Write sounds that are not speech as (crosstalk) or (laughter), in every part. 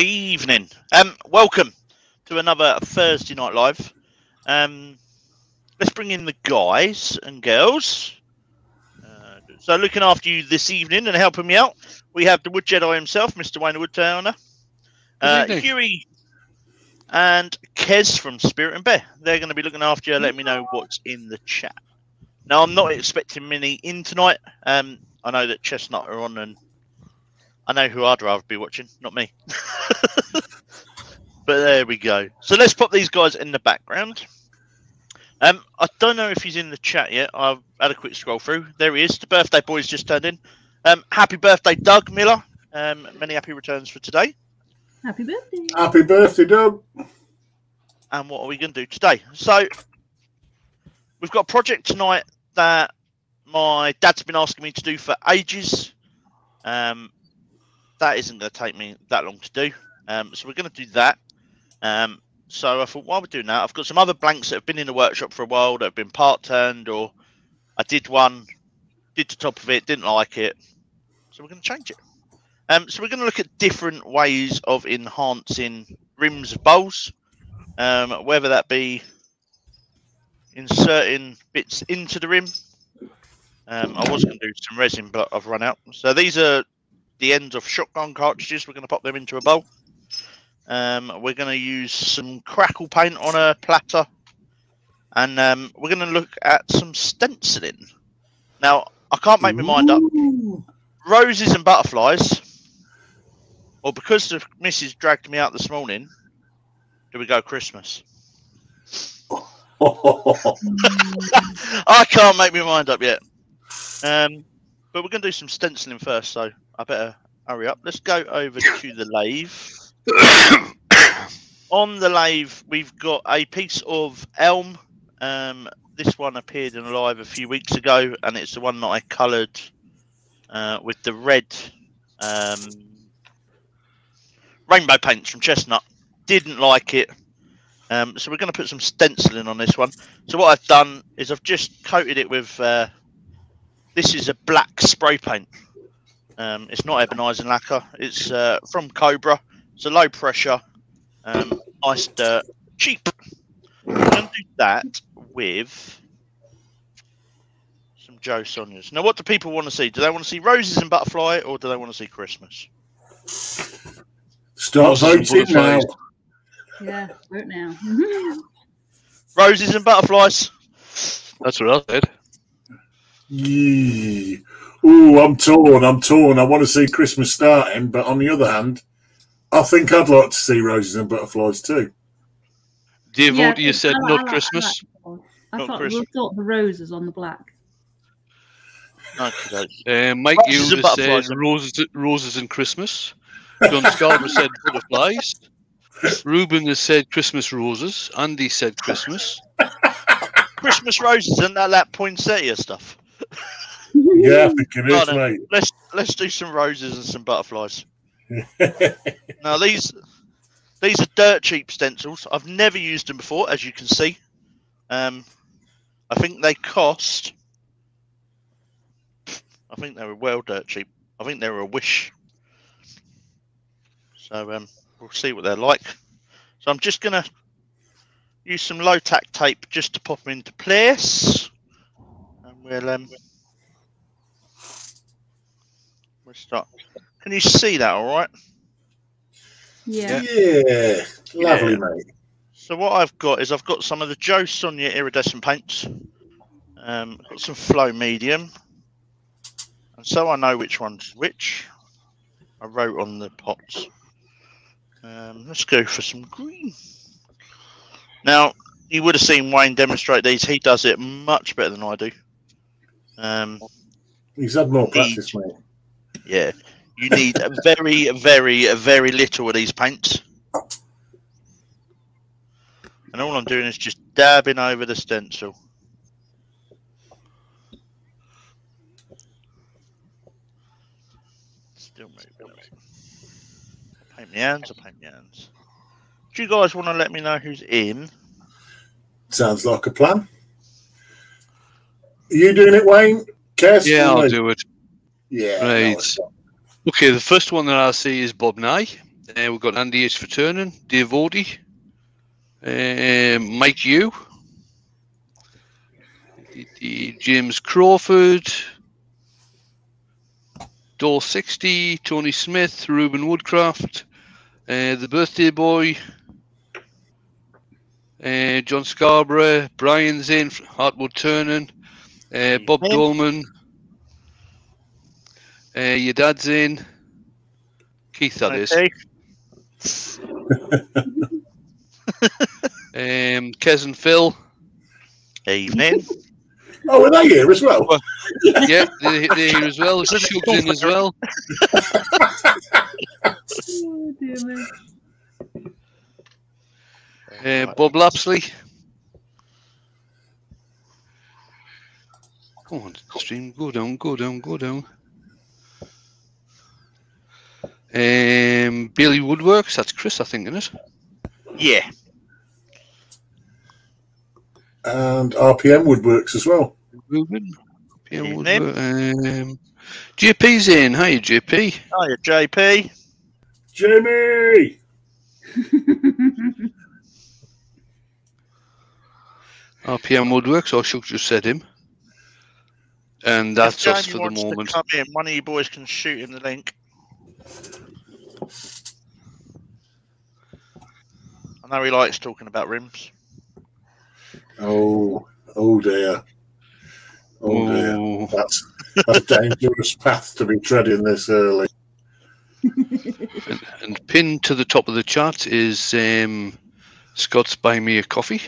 Good evening. Um, welcome to another Thursday Night Live. Um, let's bring in the guys and girls. Uh, so, looking after you this evening and helping me out, we have the Wood Jedi himself, Mr. Wayne Woodtowner, uh. Huey, and Kez from Spirit and Bear. They're going to be looking after you. Let me know what's in the chat. Now, I'm not expecting many in tonight. Um, I know that Chestnut are on, and I know who I'd rather be watching, not me. (laughs) But there we go. So let's pop these guys in the background. Um, I don't know if he's in the chat yet. I've had a quick scroll through. There he is. The birthday boy's just turned in. Um, happy birthday, Doug Miller. Um, many happy returns for today. Happy birthday. Happy birthday, Doug. And what are we going to do today? So we've got a project tonight that my dad's been asking me to do for ages. Um, that isn't going to take me that long to do. Um, so we're going to do that. Um, so I thought, while we're doing that, I've got some other blanks that have been in the workshop for a while that have been part turned, or I did one, did the top of it, didn't like it. So we're going to change it. Um, so we're going to look at different ways of enhancing rims of bowls, um, whether that be inserting bits into the rim. Um, I was going to do some resin, but I've run out. So these are the ends of shotgun cartridges. We're going to pop them into a bowl. Um, we're going to use some crackle paint on a platter, and um, we're going to look at some stenciling. Now, I can't make my mind up. Roses and butterflies, or because the missus dragged me out this morning, do we go Christmas? (laughs) (laughs) I can't make my mind up yet. Um, but we're going to do some stenciling first, so I better hurry up. Let's go over to the lathe. (coughs) On the lathe, we've got a piece of elm. Um, this one appeared in a live a few weeks ago, and it's the one that I coloured uh, with the red um, rainbow paints from Chestnut. Didn't like it. Um, so we're going to put some stenciling on this one. So what I've done is I've just coated it with. Uh, this is a black spray paint. Um, it's not Ebonising lacquer. It's uh, from Cobra. It's a low pressure, um, nice dirt, cheap. We're going to do that with some Jo Sonja's. Now, what do people want to see? Do they want to see roses and butterfly, or do they want to see Christmas? Start voting now. Yeah, vote now. Roses and butterflies. That's what I said. Yee. Ooh, I'm torn. I'm torn. I want to see Christmas starting, but on the other hand, I think I'd like to see roses and butterflies too. Dear Yeah, voter, you I said like- I not I Christmas. like- I Not thought Christmas. we thought the roses on the black. Okay. Uh, Mike Roses and said roses, roses and Christmas. John Scarborough said butterflies. (laughs) Ruben has said Christmas roses. Andy said Christmas. Christmas roses and that, that poinsettia stuff. (laughs) Yeah, I (laughs) think it Right is, then, mate. Let's let's do some roses and some butterflies. (laughs) Now these these are dirt cheap stencils. I've never used them before, as you can see. Um, I think they cost. I think they were well dirt cheap. I think they were a wish. So um, we'll see what they're like. So I'm just gonna use some low tack tape just to pop them into place, and we'll um, we'll start. Can you see that? All right. Yeah. yeah, lovely, Yeah. mate. So what I've got is I've got some of the Jo Sonja iridescent paints. Um, I've got some flow medium, and so I know which one's which. I wrote on the pots. Um, let's go for some green. Now you would have seen Wayne demonstrate these. He does it much better than I do. Um, He's had more practice, mate. Yeah, you need a very, very, very little of these paints. And all I'm doing is just dabbing over the stencil. Still moving. Paint my hands, I paint my hands. Do you guys want to let me know who's in? Sounds like a plan. you doing it, Wayne? Kes? Yeah, I'll do it. Yeah. Right. Okay, the first one that I see is Bob Nye. Uh, we've got Andy H for turning, Dave Odie, um, Mike Yu, the- the James Crawford, Door 60, Tony Smith, Ruben Woodcraft, uh, the birthday boy, uh, John Scarborough, Brian Zane, Hartwood Turning, uh, Bob Evening. Dolman, uh, your dad's in. Keith, that is. Okay. (laughs) Um, Kez and Phil. Evening. Oh, are they here as well? Yeah, they're, they're here as well. Shug's (laughs) in as well. (laughs) Oh, dear me. Uh, Bob Lapsley. Come on, stream. Go down, go down, go down. Um, Billy Woodworks. That's Chris, I think, isn't it? Yeah. And RPM Woodworks as well. Ruben. PM Evening. Um, JP's in. Hi, JP. Hiya, JP. Jamie! (laughs) RPM Woodworks. Or Shug just said him. And that's if us for the moment. To come in, one of you boys can shoot him the link. I know he likes talking about rims. Oh, oh dear. Oh dear. Oh. That's a dangerous (laughs) path to be treading this early. (laughs) And, and pinned to the top of the chart is um, Scott's Buy Me a Coffee.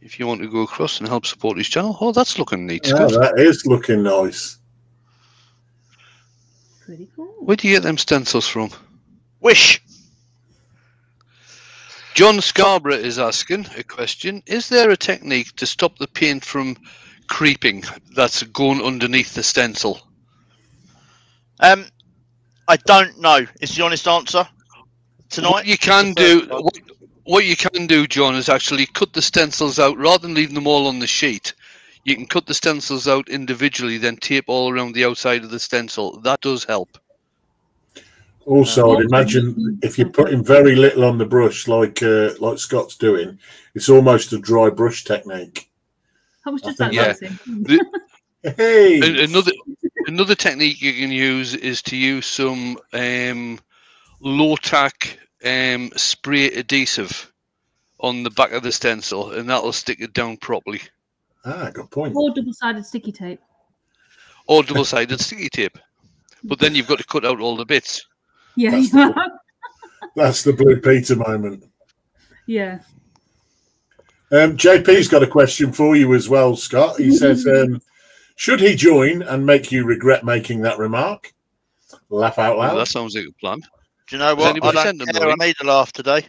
If you want to go across and help support his channel. Oh, that's looking neat, Yeah, Scott. that is looking nice. Pretty cool. Where do you get them stencils from? Wish. John Scarborough is asking a question. Is there a technique to stop the paint from creeping that's going underneath the stencil? Um, I don't know. Is the honest answer tonight? What you can do, what, what you can do, John, is actually cut the stencils out rather than leaving them all on the sheet. You can cut the stencils out individually, then tape all around the outside of the stencil. That does help. Also, Uh, I'd imagine if you're putting very little on the brush, like uh, like Scott's doing, it's almost a dry brush technique. That was I just think that Yeah. yeah. (laughs) Hey, Another another technique you can use is to use some um, low tack um, spray adhesive on the back of the stencil, and that'll stick it down properly. Ah, good point. Or double-sided sticky tape. Or double sided sticky tape. But then you've got to cut out all the bits. Yeah, That's the- (laughs) That's the Blue Peter moment. yeah. Um, JP's got a question for you as well, Scott. He says, um, "Should he join and make you regret making that remark?" Laugh out Well, loud. that sounds like a plan. Do you know what? I anybody don't sent them the care. I link? need a laugh today.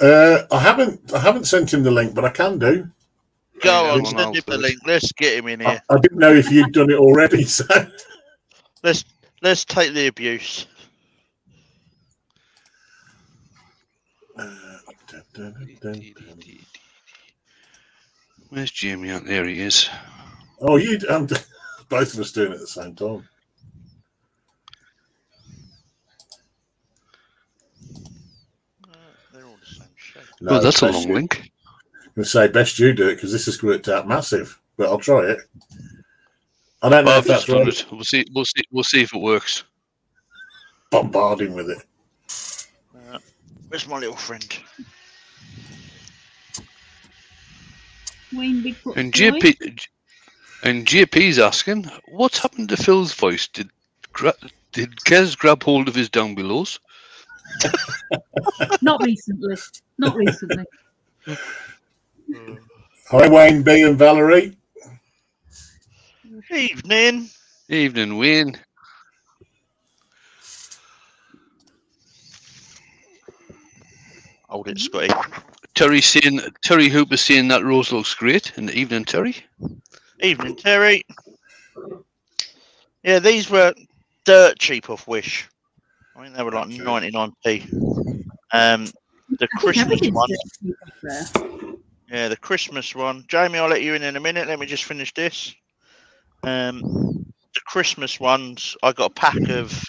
Uh, I haven't. I haven't sent him the link, but I can do. Go Yeah, on, send him the link. Let's get him in here. I didn't know if you'd done it already. (laughs) So Let's let's take the abuse. Where's Jamie at? There he is. oh, you um, (laughs) both of us doing it at the same time. They're all the same shape. No, well, that's a long link. I'm say best you do it because this has worked out massive. But I'll try it. I don't know Well, if I've that's just right. it. We'll see. We'll see. We'll see if it works. Bombarding with it. Uh, where's my little friend? Wayne Bigfoot. And boy. JP and JP's asking, what's happened to Phil's voice? Did gra- did Kez grab hold of his down belows? (laughs) Not recently. Not recently. (laughs) Hi, Wayne B and Valerie. Evening. Evening, Wayne. Hold it, Scotty. Terry saying Terry Hooper saying that rose looks great. In the evening, Terry. Evening, Terry. Yeah, these were dirt cheap off Wish. I think they were like 99p. Um, the Christmas everything's one, dirty up there. Yeah, the Christmas one. Jamie, I'll let you in in a minute. Let me just finish this. Um, the Christmas ones, I got a pack of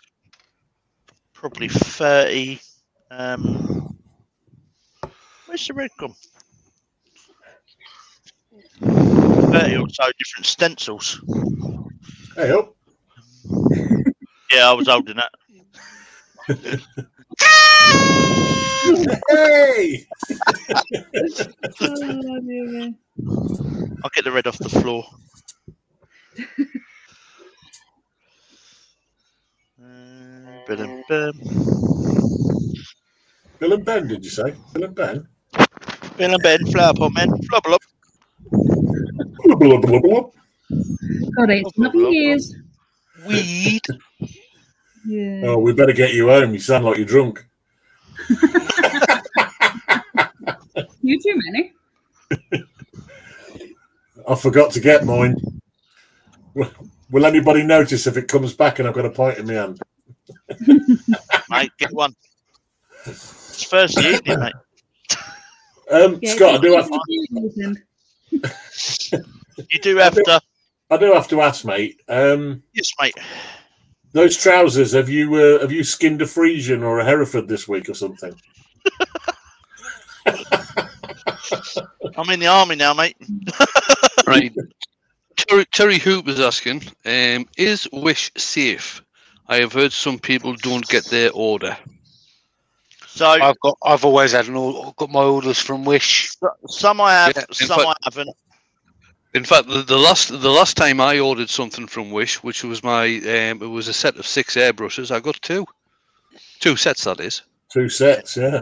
probably 30. Um, where's the red gum? 30 or so different stencils. Hey up. Yeah, I was holding that. (laughs) Hey! (laughs) I'll get the red off the floor. (laughs) Uh, ba-dum-bum. Bill and Ben, did you say? Bill and Ben? Bill and Ben, flower pot men, flubble up. Blah, blah, blah, blah. God, it's nothing years. Weed. Yeah. Oh, we better get you home. You sound like you're drunk. (laughs) (laughs) You too many. I forgot to get mine. Will- Will anybody notice if it comes back and I've got a pint in my hand? (laughs) mate, get one. It's first of evening, mate. Um, Yeah, Scott, I do, have, it's- You do have to. I do have to ask, mate. Um, Yes, mate. Those trousers, have you uh, have you skinned a Frisian or a Hereford this week or something? (laughs) I'm in the army now, mate. (laughs) Right. (laughs) Terry, Terry Hoop is asking, um, is Wish safe? I have heard some people don't get their order. So I've got. I've always had an. All, got my orders from Wish. some I have, Yeah, in some I haven't. In fact, the, the last the last time I ordered something from Wish, which was my um, it was a set of six airbrushes, I got two, two sets that is. Two sets, yeah.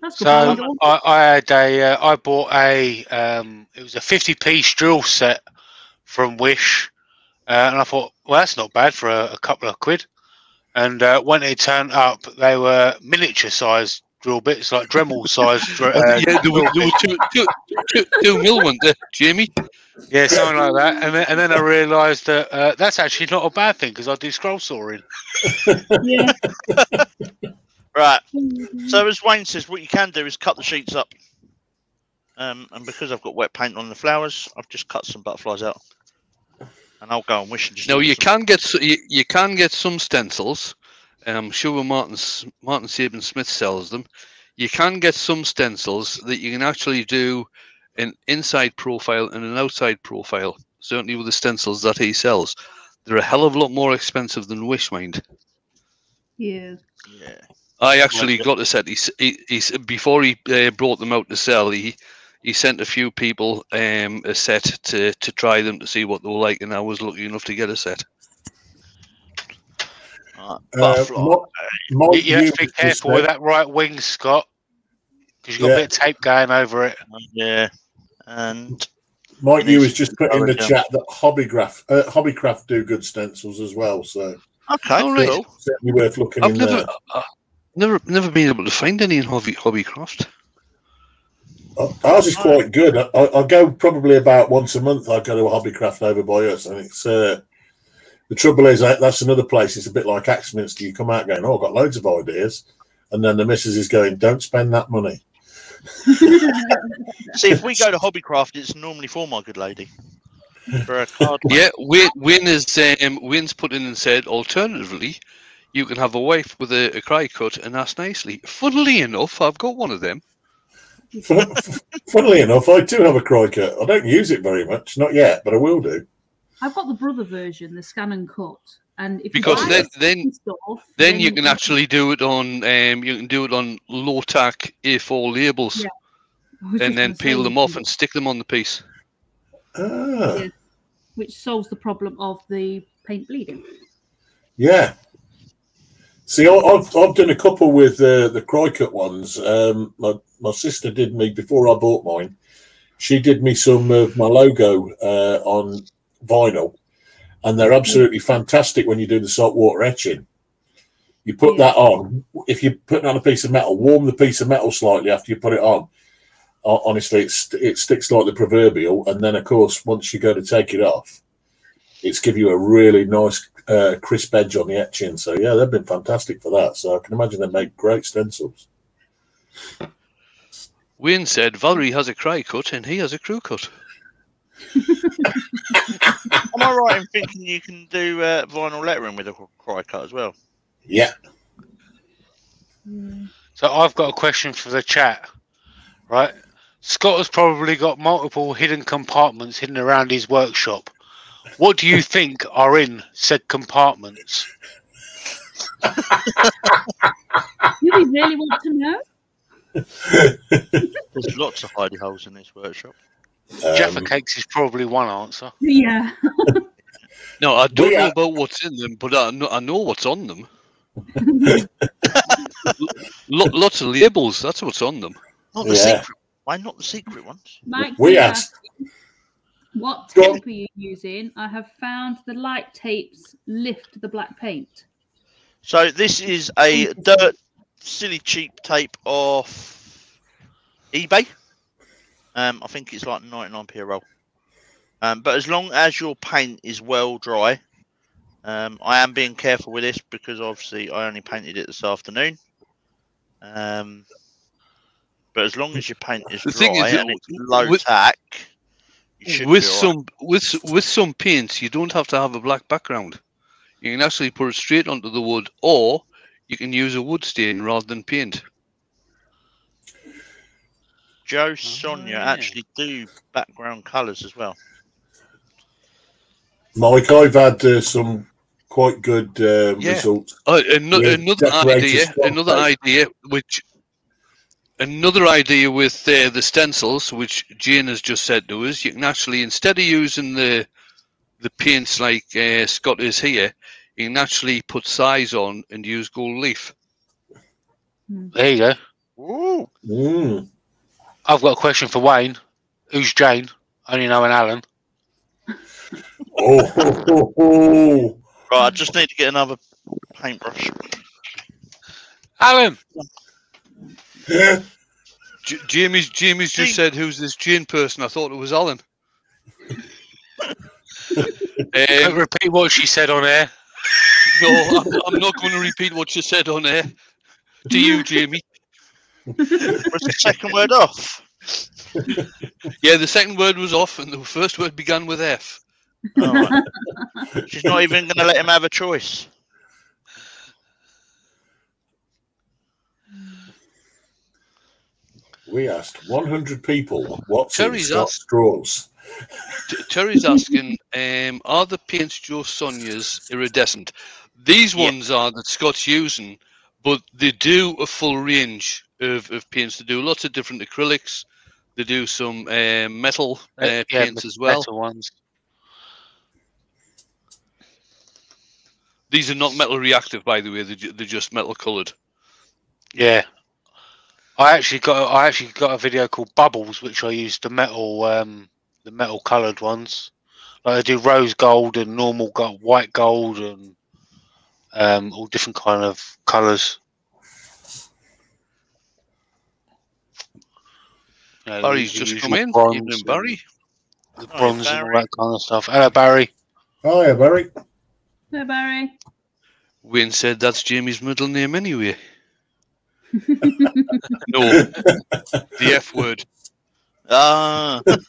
That's. So. I, I had a. Uh, I bought a. Um, it was a fifty piece drill set from Wish, uh, and I thought, well, that's not bad for a, a couple of quid. And uh, when it turned up, they were miniature sized drill bits, like Dremel size. dr- Uh, yeah, there were, there were two, two, two, two mil, weren't there, Jamie? yeah, something like that. And then, and then I realised that uh, that's actually not a bad thing because I do scroll sawing. yeah. (laughs) Right. So as Wayne says, what you can do is cut the sheets up. Um, and because I've got wet paint on the flowers, I've just cut some butterflies out. And I'll go and wish and just. No, you some- can get s- you, you can get some stencils. I'm sure Martin Martin Saban Smith sells them. You can get some stencils that you can actually do an inside profile and an outside profile. Certainly with the stencils that he sells, they're a hell of a lot more expensive than Wishmind. Yeah. Yeah. I actually got a set. He, he, he before he uh, brought them out to sell, he he sent a few people um, a set to to try them to see what they were like, and I was lucky enough to get a set. Right. Uh, Butterfly. Mo- You, you have to be careful with that right wing, Scott, because you've got Yeah. a bit of tape going over it. yeah. And Mike It you was just put in the coloured, yeah. chat that Hobbycraft uh, Hobbycraft do good stencils as well, so okay, All right. cool. certainly worth looking I've in never, there. uh, never, never been able to find any in hobby hobbycraft. Uh, Ours is quite good. I, I, I go probably about once a month. I go to a Hobbycraft over by us, and it's uh, the trouble is that that's another place. It's a bit like Axminster. You come out going, "Oh, I've got loads of ideas," and then the missus is going, "Don't spend that money." (laughs) See, if we go to Hobbycraft, it's normally for my good lady. For a card. (laughs) Yeah, Win, Win is um, Win's put in and said, alternatively, you can have a wife with a, a Cricut and ask nicely. Funnily enough, I've got one of them. (laughs) Funnily enough, I do have a Cricut. I don't use it very much, not yet, but I will do. I've got the brother version, the ScanNCut. And if Because you buy then, it then, stuff, then you can actually do it on, um, you can do it on low tack A4 labels, Yeah. And then peel them off and stick them on the piece. Ah, Yeah. which solves the problem of the paint bleeding. yeah. See, I- I've I've done a couple with uh, the Cricut ones. Um, my my sister did me before I bought mine. She did me some of my logo uh, on vinyl, and they're absolutely fantastic when you do the saltwater etching. You put Yeah. that on. If you put it on a piece of metal, warm the piece of metal slightly after you put it on. Ho- Honestly, it's, it sticks like the proverbial. And then, of course, once you go to take it off, it's give you a really nice uh, crisp edge on the etching. So yeah, they've been fantastic for that. So I can imagine they make great stencils. Wayne said Valerie has a Cricut and he has a crew cut. Am I right in thinking you can do uh, vinyl lettering with a Cricut as well? Yeah. So I've got a question for the chat, right? Scott has probably got multiple hidden compartments hidden around his workshop. What do you think are in said compartments? Do we really want to know? There's lots of hidey holes in this workshop. Jaffa Um, cakes is probably one answer. Yeah. (laughs) No, I don't We know are- about what's in them, but I know, I know what's on them. (laughs) Lo- lots of labels. That's what's on them. Not the Yeah. secret. Why not the secret ones? Mike, We you asked- asked, What tape are you using? I have found the light tapes lift the black paint. So this is a dirt, silly cheap tape off eBay. Um, I think it's like 99p a roll. Um, but as long as your paint is well dry, um, I am being careful with this because obviously I only painted it this afternoon. Um, but as long as your paint is The dry is, and it's low with- tack, you should with be all right. some with with some paints, you don't have to have a black background. You can actually put it straight onto the wood, or you can use a wood stain rather than paint. Jo Sonja yeah. actually do background colours as well. Mike, I've had uh, some quite good uh, Yeah. results. Uh, ano- Yeah, another idea, another right? idea, which another idea with uh, the stencils, which Jane has just said to us, you can actually instead of using the the paints like uh, Scott is here, you can actually put size on and use gold leaf. There you go. Ooh. Mm. I've got a question for Wayne. Who's Jane? Only knowing Alan. Oh, ho, ho, ho. Right, I just need to get another paintbrush. Alan! J- Jamie's Jamie's just Jane. said, "Who's this Jane person?" I thought it was Alan. Um, repeat what she said on air. no, I'm, I'm not going to repeat what she said on air. To you, Jamie. Was the second word off? (laughs) Yeah, the second word was off, and the first word began with F. All right. She's not even going to let him have a choice. We asked 100 people what's Terry's in Scott asked- straws. T- Terry's asking, um, are the paints Jo Sonja's iridescent? These Yeah. ones are that Scott's using, but they do a full range of, of paints. They do lots of different acrylics. They do some uh, metal uh, yeah, paints as well. better ones. These are not metal reactive, by the way. They're, they're just metal coloured. Yeah. I actually got I actually got a video called Bubbles, which I used the metal um the metal coloured ones. Like I do rose gold and normal gold, white gold and um all different kind of colours. You Barry's just come in. bronze Evening, and- Barry. The Hi, bronze and all that kind of stuff. Hello, Barry. Hiya, Barry. So Barry. Wayne said that's Jamie's middle name anyway. (laughs) no, (laughs) the F word. Ah, (laughs)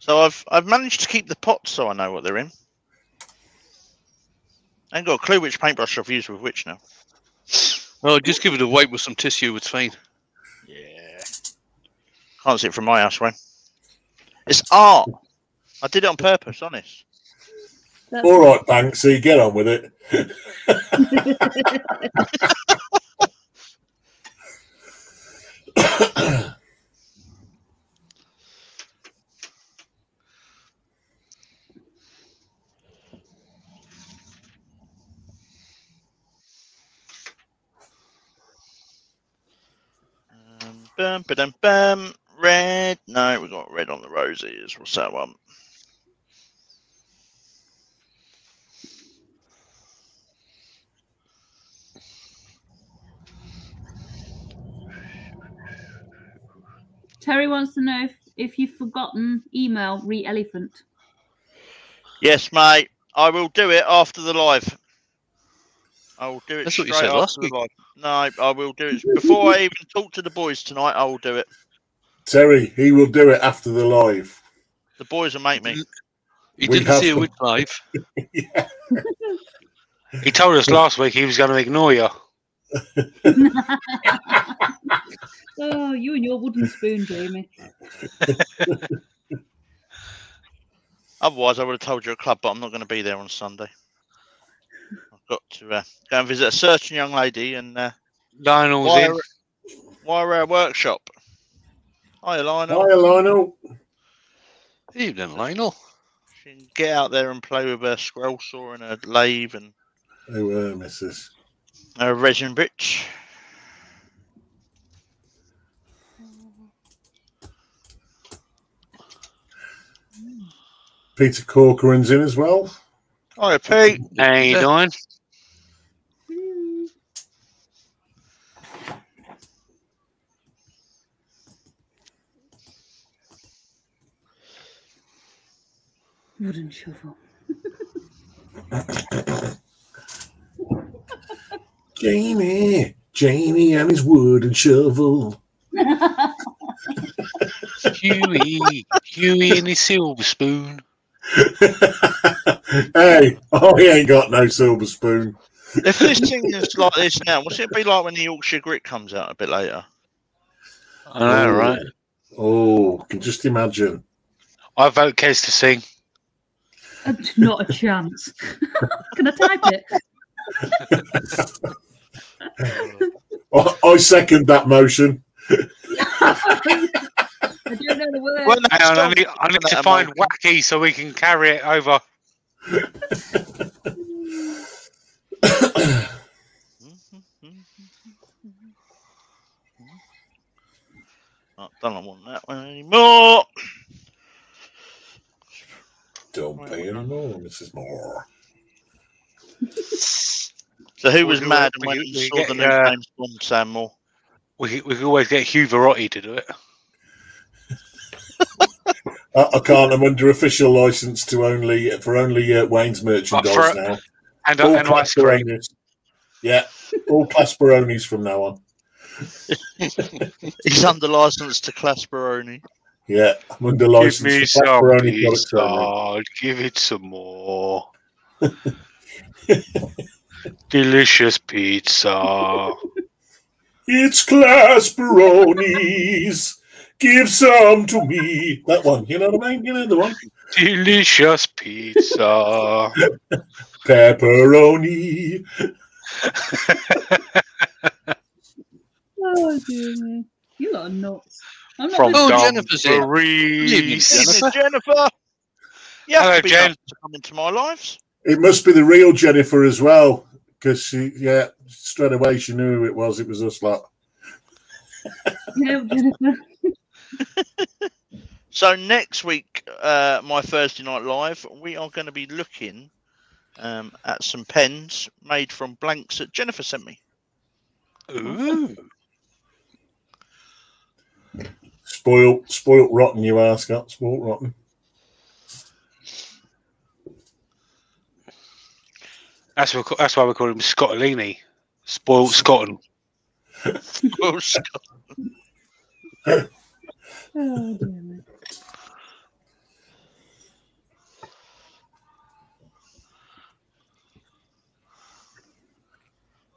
so I've I've managed to keep the pots so I know what they're in. I ain't got a clue which paintbrush I've used with which now. Oh, just give it a wipe with some tissue. It's fine. Yeah. Can't see it from my house, Wayne. It's art. I did it on purpose, honest. That's All right, Banksy, get on with it. (laughs) (laughs) Um, bum, ba-dum, bum. Red. No, we got red on the roses. What's that one? Terry wants to know if, if you've forgotten email re elephant. Yes, mate. I will do it after the live. I will do it. That's what you straight said last after the live. No, I will do it before I even talk to the boys tonight. I will do it. Terry, he will do it after the live. The boys will make me. He We didn't see it to- with live. (laughs) yeah. He told us last week he was going to ignore you. (laughs) Oh, you and your wooden spoon, Jamie. Otherwise, I would have told you at club, but I'm not going to be there on Sunday. I've got to uh, go and visit a certain young lady and uh, Lionel's wire, in. wire our workshop. Hi, Lionel. Hi, Lionel. Evening, Lionel. She can get out there and play with her scroll saw and her lathe and Oh, uh, Mrs. a resin bits. Peter Corcoran's in as well. Hi, Pete. How you doing? Wooden shovel. Jamie. Jamie and his wooden shovel. Huey. Huey and his silver spoon. hey, oh, he ain't got no silver spoon. If this thing is like this now, what's it be like when the Yorkshire Grit comes out a bit later? I know, Oh. right? Oh, can just imagine. I vote Kes to sing. Uh, Not a chance. Can I type it? I, I second that motion. I don't know the word. When that Hang on, I need, I need to find Mike, Wacky so we can carry it over. I don't want that one anymore. Don't pay anymore, Mrs. Moore. So who was mad and we- went we and saw get, the new uh, James Bond, Sam Moore? We, we could always get Hugh Verotti to do it. (laughs) I, I can't. I'm under official license to only for only uh, Wayne's merchandise for- now. And, All and ice cream. Yeah, all Clasperonis from now on. (laughs) He's under license to Clasperoni. Yeah, I'm under Give me some Clasperoni products only. Give it some more. Delicious pizza. It's class Clasperonis. Give some to me. That one, you know what I mean? You know the one. Delicious pizza. (laughs) Pepperoni. (laughs) Oh, dear me. You lot are nuts. I'm not From Oh, listening. Jennifer's in. Dumfries. Evening, Evening, Jennifer. Jennifer. You have Hello, to Jen. to come into my lives. It must be the real Jennifer as well, because she, yeah, straight away she knew who it was. It was us lot. Yeah, Jennifer. (laughs) So next week, uh, my Thursday night live, we are going to be looking um, at some pens made from blanks that Jennifer sent me. Ooh. Spoilt, spoilt rotten. You ask Scott. Spoilt rotten. That's, what, that's why we call him Scottolini. Spoiled Scotland. (laughs) Well, Scott, Oh, dear me.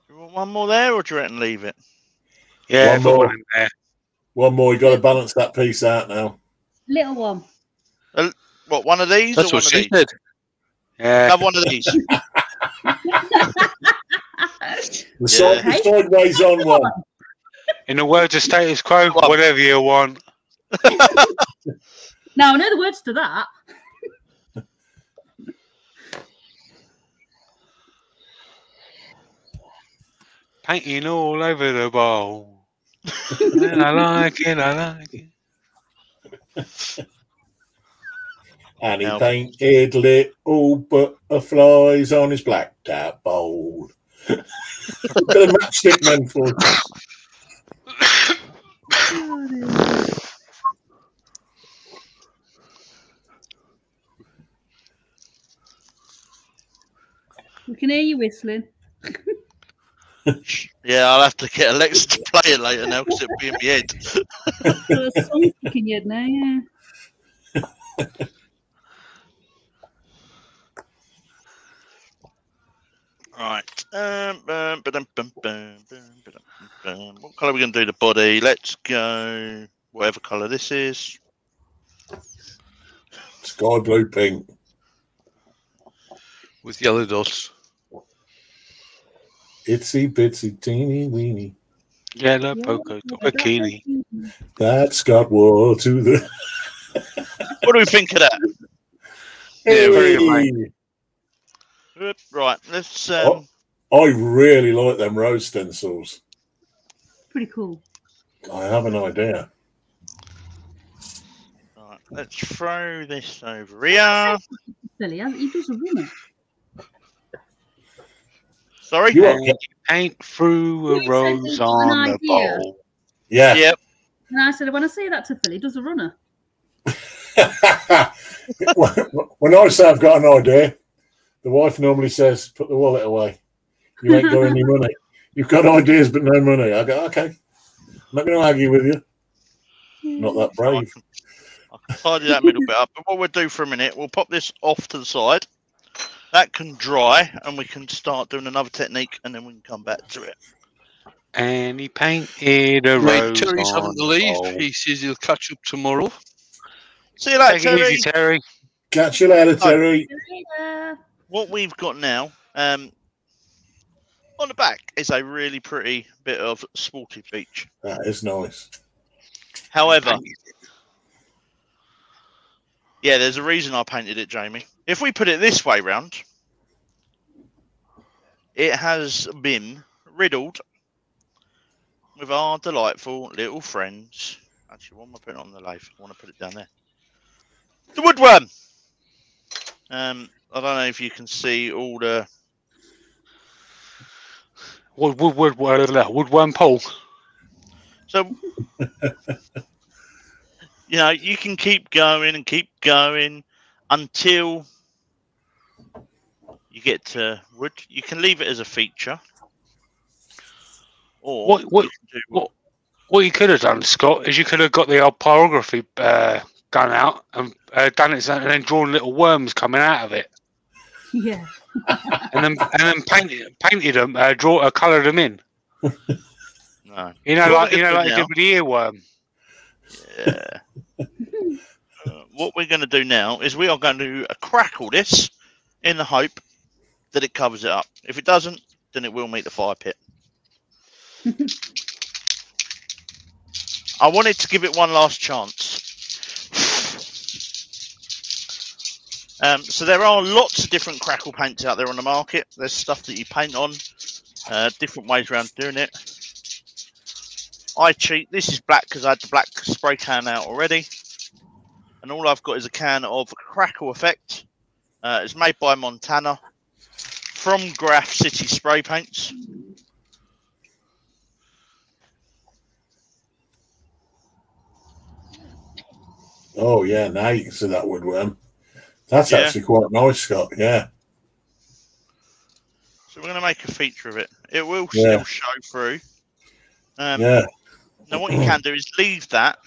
do you want one more there, or do you reckon leave it? Yeah, One got more. One in there. One more. You got to balance that piece out now. Little one. What, one of these That's or what one of she these? said. Yeah. Have one of these. (laughs) The side, the sideways on one. In the words of status quo, Well- whatever you want. (laughs) Now, I know the words to that. Painting all over the bowl. And I like it, I like it. And he No. painted little butterflies on his black tap bowl. (laughs) Bit of matchstick men for dear can hear you whistling. (laughs) Yeah, I'll have to get Alexa to play it later now because it'll be in my head. Got a song stuck in your head now, yeah. Right. Um, bum, ba-dum, bum, bum, bum, ba-dum, bum. What colour are we going to do the body? Let's go whatever colour this is. Sky blue pink. with yellow dots. Itsy bitsy teeny weeny. Yellow Yeah, polka dot bikini. That's got war to the. (laughs) What do we think of that? Yeah, very good, Right. Let's. Um, I really like them rose stencils. Pretty cool. I have an idea. right, let's throw this over here. Silly, hasn't he? He does a runner. Sorry. You are, Paint through a You rose on the idea. bowl. yeah. Yep. And I said, when I say that to Phil, he does a runner. (laughs) when I say I've got an idea, the wife normally says, "Put the wallet away. You ain't got any (laughs) money. You've got ideas, but no money." I go, "Okay, I'm not going to argue with you. Not that I brave." can, I can tidy that middle bit up. But what we'll do for a minute, we'll pop this off to the side. That can dry, and we can start doing another technique, and then we can come back to it. And he painted a Right, rose Terry's on having to the leave. bowl. He says he'll catch up tomorrow. See you later, Terry. easy, Terry. Catch you later, Terry. Later. What we've got now, um, on the back is a really pretty bit of spalted beech. That is nice. However, yeah, there's a reason I painted it, Jamie. If we put it this way round, it has been riddled with our delightful little friends. Actually, what am I putting on the lathe? I want to put it down there. The woodworm. Um, I don't know if you can see all the. Wood, wood, wood, wood, wood, woodworm pole. So, (laughs) you know, you can keep going and keep going until you get to wood. You can leave it as a feature. Or What- what- you do what- What you could have done, Scott, is you could have got the old pyrography uh, gun out and uh, done it and then drawn little worms coming out of it, (laughs) Yeah. and then and then painted painted them, uh, draw, uh, coloured them in. (laughs) No. You know, What like you know, like do you now- did with the earworm. Yeah. (laughs) Uh, what we're going to do now is we are going to crackle this in the hope that it covers it up. If it doesn't, then it will meet the fire pit. I wanted to give it one last chance. Um, so there are lots of different crackle paints out there on the market. There's stuff that you paint on, uh, different ways around doing it. I cheat. This is black because I had the black spray can out already. And all I've got is a can of Crackle Effect. Uh, it's made by Montana from Graffiti Spray Paints. Oh yeah, now you can see that woodworm. That's Yeah. actually quite nice, Scott. Yeah. So we're going to make a feature of it. It will Yeah. still show through. Um, Yeah. Now, what you can do is leave that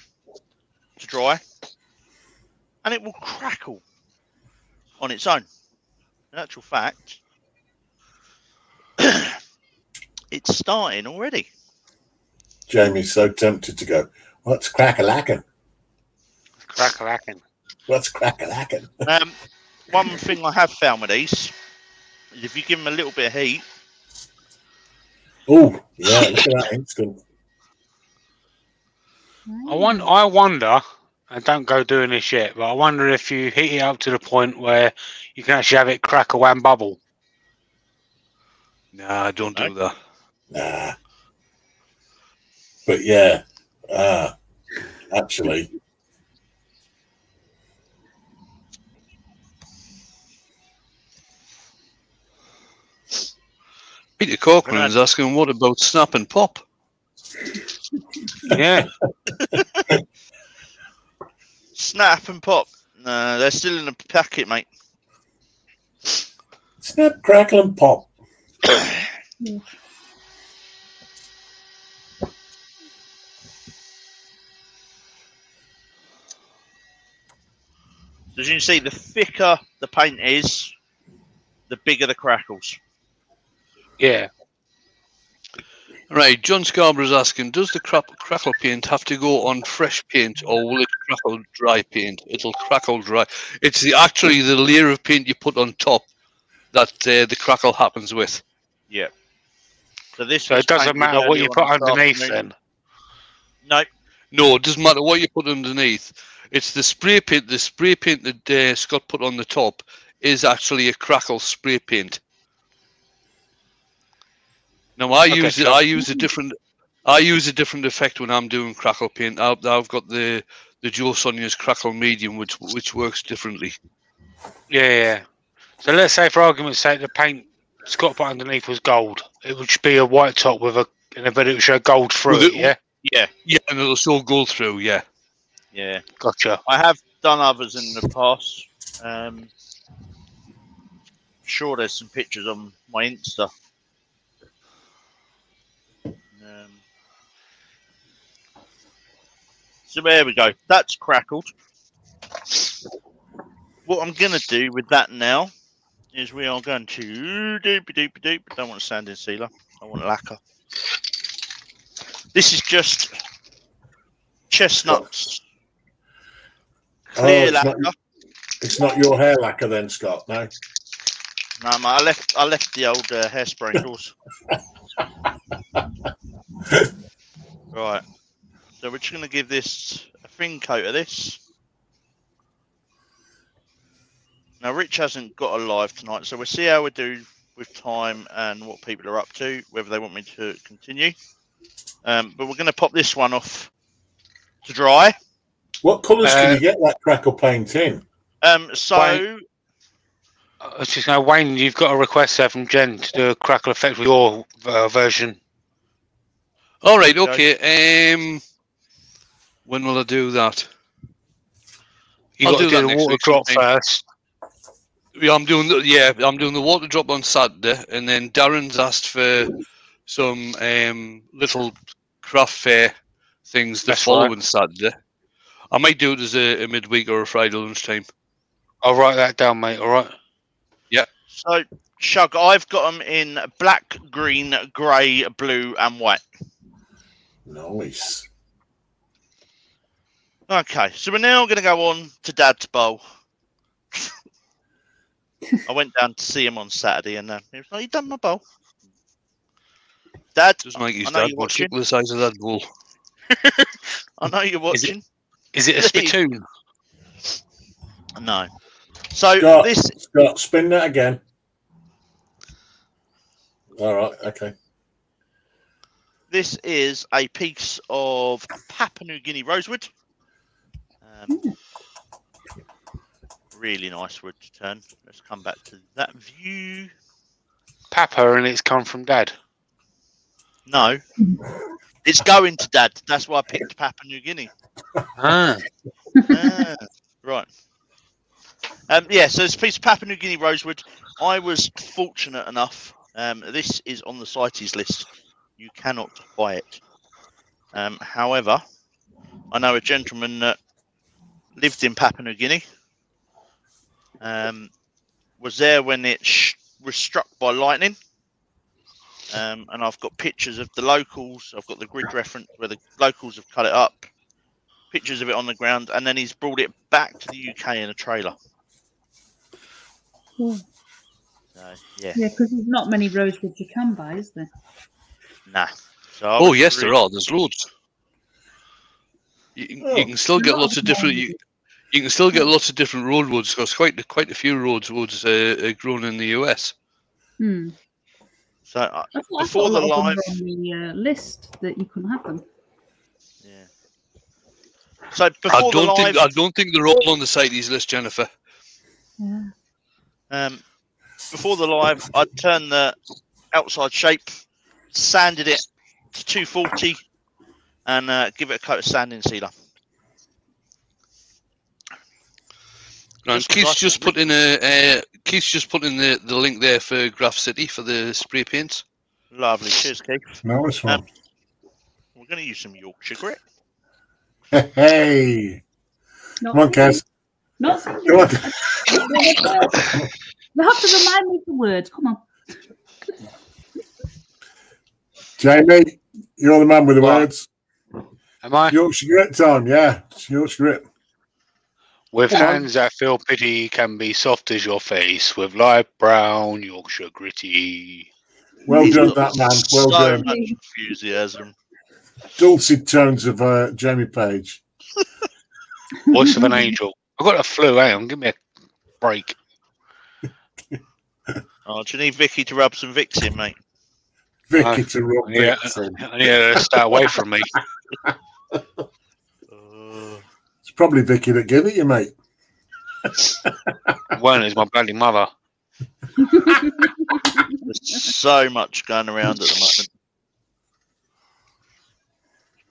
to dry, and it will crackle on its own. In actual fact, it's starting already. Jamie's so tempted to go, What's crack a lacking? Crack a lacking. What's crack a lacking? (laughs) Um, one thing I have found with these is if you give them a little bit of heat, Oh, yeah, look at that instant. I want. I wonder. I don't go doing this yet, but I wonder if you heat it up to the point where you can actually have it crackle and bubble. Nah, don't do that. Nah. But yeah, uh, actually, Peter Corcoran's asking, what about Snap and Pop? Yeah, (laughs) snap and pop. No, they're still in the packet, mate. snap, crackle, and pop. (clears throat) As you can see, the thicker the paint is, the bigger the crackles. Yeah. Right, John Scarborough's asking, does the crap, crackle paint have to go on fresh paint or will it crackle dry paint? It'll crackle dry. It's the actually the layer of paint you put on top that uh, the crackle happens with. Yeah. So this. So it doesn't matter what you put this underneath then. No, No, it doesn't matter what you put underneath. It's the spray paint. The spray paint that uh, Scott put on the top is actually a crackle spray paint. Now I Okay, use it. so- I use a different. I use a different effect when I'm doing crackle paint. I've, I've got the the Jo Sonja's crackle medium, which which works differently. Yeah, yeah. So let's say, for argument's sake, the paint Scott put underneath was gold. It would be a white top with a, and but it would show gold through it. it- Yeah, yeah, Yeah, and it'll still gold through. Yeah. Yeah. gotcha. I have done others in the past. Um, sure, there's some pictures on my Insta. Um, so there we go. That's crackled. What I'm going to do with that now is we are going to doopy doopy doop. Don't want a sanding sealer. I want lacquer. This is just chestnuts. Oh, Clear it's lacquer. not, it's not your hair lacquer then, Scott. No. No, mate, I left. I left the old uh, hairspray indoors. (laughs) right. So we're just going to give this a thin coat of this. Now, Rich hasn't got a live tonight, so we'll see how we do with time and what people are up to, whether they want me to continue. Um, but we're going to pop this one off to dry. What colours can Uh, you get that crackle paint in? Um, so Wait. I was just going, Wayne, you've got a request there from Jen to do a crackle effect with your uh, version. All right. Okay. Okay. Um. When will I do that? You I'll got to do do that the next water week drop sometime. first. Yeah, I'm doing the yeah, I'm doing the water drop on Saturday, and then Darren's asked for some um, little craft fair things the That's right. following Saturday. I might do it as a, a midweek or a Friday lunchtime. I'll write that down, mate. All right. Yeah. So, Shug, I've got them in black, green, grey, blue, and white. Nice. Okay, so we're now going to go on to Dad's bowl. I went down to see him on Saturday, and uh, he was like, "You done my bowl, Dad? Just Mikey's I know dad you're wants watching. look at the size of that bowl. (laughs) I know you're Is it- watching." Is it a spittoon? No. So Scott, this Scott, spin that again. All right. Okay. this is a piece of Papua New Guinea rosewood. Um, really nice wood to turn. Let's come back to that view. Papa, and it's come from Dad. No, it's going to Dad. That's why I picked Papua New Guinea. Ah. (laughs) Ah, right. Um, yeah, so it's a piece of Papua New Guinea rosewood. I was fortunate enough. Um, this is on the CITES list. You cannot buy it. Um, however, I know a gentleman that lived in Papua New Guinea. Um, was there when it sh- was struck by lightning. Um, and I've got pictures of the locals. I've got the grid reference where the locals have cut it up pictures of it on the ground, and then he's brought it back to the UK in a trailer. Cool. So yeah, Yeah, because there's not many rosewoods you can buy, is there? nah. So Oh was yes, there are. There's loads. You, can- Oh, you can still get lots of of different. You, you can still get lots of different rosewoods because quite quite a few rosewoods uh, are grown in the US. Hmm. So uh, I I Before the lot live- on the uh, list that you couldn't have them. yeah. So before I don't live, think I don't think they're all on the CITES list, Jennifer. Yeah. um, before the live, I turned the outside shape, sanded it to 240, and uh, give it a coat of sanding sealer. Right, Just 'cause Keith's I just thought put in a uh, Keith's just put in the, the link there for Graffiti for the spray paints. Lovely. Cheers, Keith. Nice one. Um, We're going to use some Yorkshire grit. (laughs) Hey, Not come on, Kaz. Not Come on. (laughs) You have to remind me of the words. Come on. Jamie, you're the man with the What? words. Am I? Yorkshire grit time, yeah. It's Yorkshire grit. With Come hands that feel pity can be soft as your face. With light brown Yorkshire gritty. Well He's done, that man. Well so done. much enthusiasm. Dulcet tones of uh, Jamie Page. (laughs) Voice of an angel. I've got a flu. Hang on, give me a break. (laughs) Oh, do you need Vicky to rub some Vicks in, mate? Vicky Aye. to Rob Yeah. Dixon. I need stay away from me. (laughs) It's probably Vicky that gave it you, mate. (laughs) Werner's my bloody mother. there's so much going around at the moment.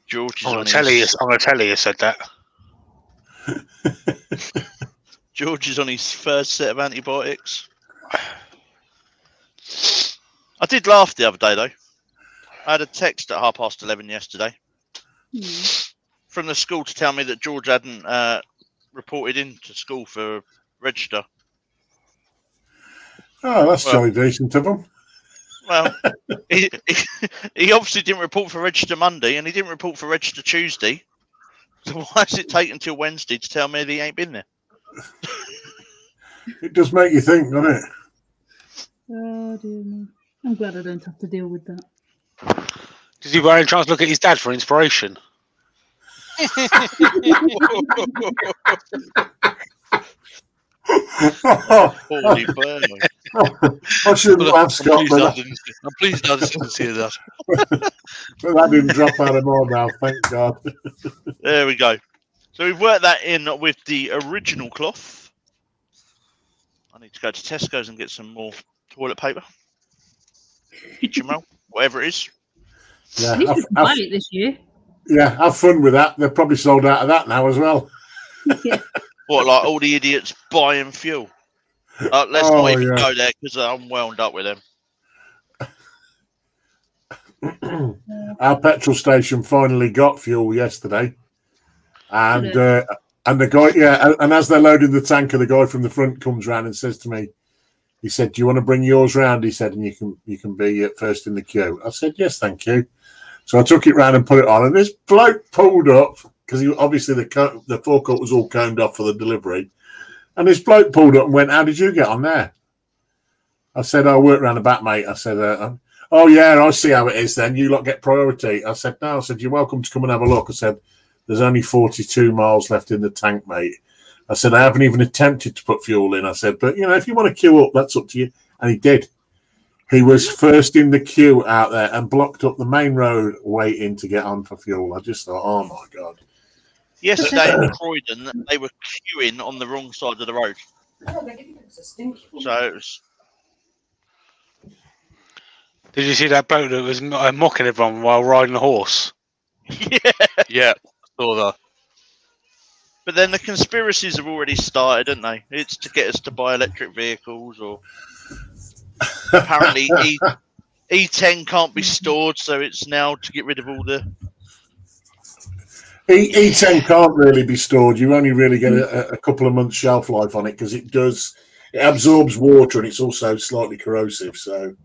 George I'm gonna tell you. I'm gonna tell you. You said that. (laughs) George is on his first set of antibiotics. I did laugh the other day though. I had a text at half past eleven yesterday Hmm. From the school to tell me that George hadn't uh, reported into school for register. Oh, that's Well- jolly decent of him. Well, (laughs) he, he, he obviously didn't report for register Monday, and he didn't report for register Tuesday. So (laughs) why does it take until Wednesday to tell me that he ain't been there? It does make you think, doesn't it? Oh, dear me. I'm glad I don't have to deal with that. Did he by any chance look at his dad for inspiration? Holy burn. (laughs) I shouldn't I'm have Scott, pleased, but I that, didn't, I'm pleased I didn't see that. (laughs) but that didn't drop out of my mouth, thank God. (laughs) There we go. So we've worked that in with the original cloth. I need to go to Tesco's and get some more toilet paper, kitchen roll, whatever it is. Yeah, At least have, we can have- this year. Yeah, have fun with that. They're probably sold out of that now as well. (laughs) What, like all the idiots buying fuel? Uh, let's Oh, not even yeah. go there because I'm wound up with them. (clears throat) Our petrol station finally got fuel yesterday, and uh, and the guy, yeah, and- and as they're loading the tanker, the guy from the front comes round and says to me, he said, "Do you want to bring yours round?" He said, "and you can you can be first in the queue." I said, "Yes, thank you." So I took it round and put it on, and this bloke pulled up because he obviously the the forecourt was all coned off for the delivery, and this bloke pulled up and went, "How did you get on there?" I said, "I work round the back, mate." I said, uh, "Oh yeah, I see how it is. Then you lot get priority." I said, "No." I said, "You're welcome to come and have a look." I said, "There's only 42 miles left in the tank, mate." I said, "I haven't even attempted to put fuel in." I said, "But you know, if you want to queue up, that's up to you." And he did. He was first in the queue out there and blocked up the main road waiting to get on for fuel. I just thought, "Oh my god." Yesterday in Croydon, they were queuing on the wrong side of the road. So it was, Did you see that bloke that was uh, mocking everyone while riding a horse? (laughs) yeah. Yeah, saw that. But then the conspiracies have already started, haven't they? It's to get us to buy electric vehicles, or apparently (laughs) E E10 can't be stored, so it's now to get rid of all the. E- E10 can't really be stored. You only really get a, a couple of months shelf life on it because it does it absorbs water and it's also slightly corrosive. So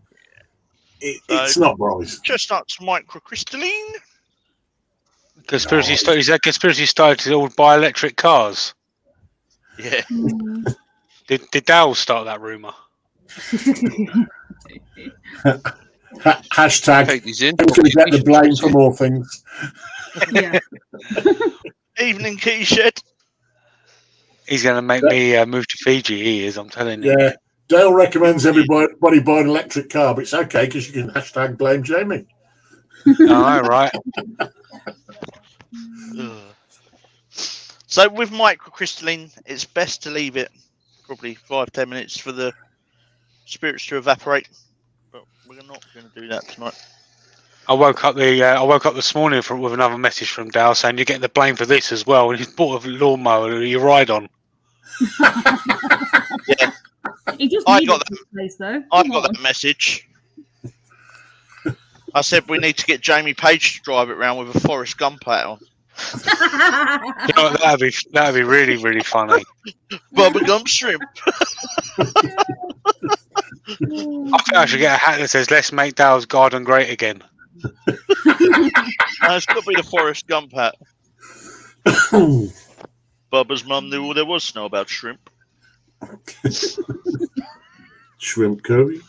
it, it's not wise. Chestnuts microcrystalline. Conspiracy No. studies. That conspiracy started to all buy electric cars. Yeah. Did did Dow start that rumor? Ha- hashtag Take these in. who's going to get the blame for more things. yeah. (laughs) Evening key shed. He's going to make me uh, move to Fiji. He is. I'm telling you. Yeah, Dale recommends everybody buy an electric car, but it's okay because you can hashtag blame Jamie. All right. Ugh. (laughs) So with microcrystalline, it's best to leave it probably five ten minutes for the spirits to evaporate. But we're not going to do that tonight. I woke up the uh, I woke up this morning from, with another message from Dow saying you're getting the blame for this as well. And he's bought a lawnmower that you ride on. (laughs) yeah, He just I got this place though. I got on. that message. I said we need to get Jamie Page to drive it round with a Forrest Gump hat on. You know, that'd be that'd be really really funny. Bubba Gump shrimp. (laughs) I think I should get a hat that says "Let's make Dale's garden great again." No, it's got to be the Forrest Gump hat. Bubba's mum knew all there was to know about shrimp. Shrimp curry,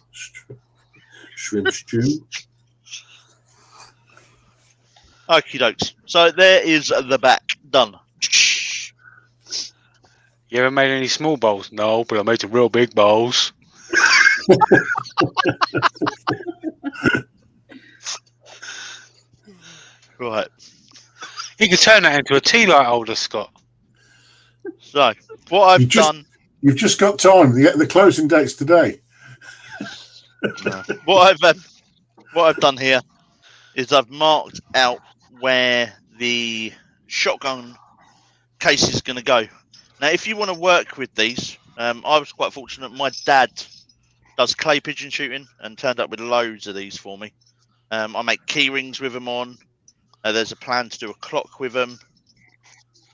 shrimp stew. Okie dokes. So there is the back done. You ever made any small bowls? No, but I made some real big bowls. Right. You could turn that into a tea light holder, Scott. So what I've You just- done, You've just got time. The, the closing date's today. what I've um, what I've done here is I've marked out where the shotgun case is going to go. Now, if you want to work with these, um, I was quite fortunate. My dad does clay pigeon shooting and turned up with loads of these for me. Um, I make key rings with them on. Uh, there's a plan to do a clock with them.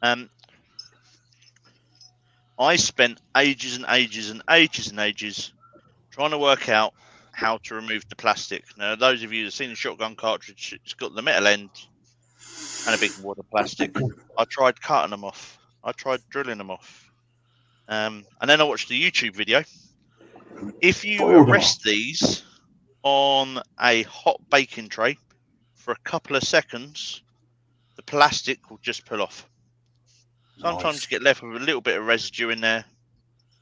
Um, I spent ages and ages and ages and ages trying to work out how to remove the plastic. Now, those of you have seen the shotgun cartridge, it's got the metal end and a big wad of plastic. I tried cutting them off. I tried drilling them off. Um, and then I watched the YouTube video. If you rest these on a hot baking tray for a couple of seconds, the plastic will just pull off. Sometimes Nice. you get left with a little bit of residue in there,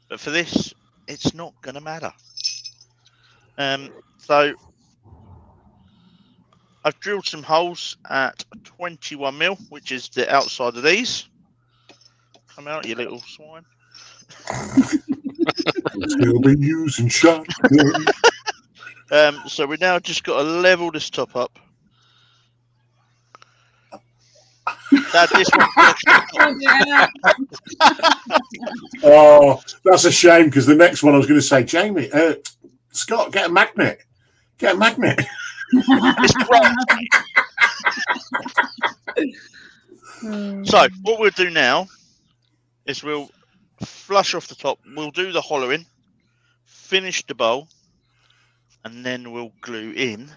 but for this, it's not going to matter. Um, so I've drilled some holes at 21 mil, which is the outside of these. Come out, you little swine. (laughs) Still be using shotgun. (laughs) Um, so we now just got to level this top up. Dad, this one. (laughs) Oh, that's a shame because the next one I was going to say, Jamie, uh, Scott, get a magnet. Get a magnet. It's (laughs) great. So what we'll do now is we'll flush off the top. We'll do the hollowing, finish the bowl, and then we'll glue in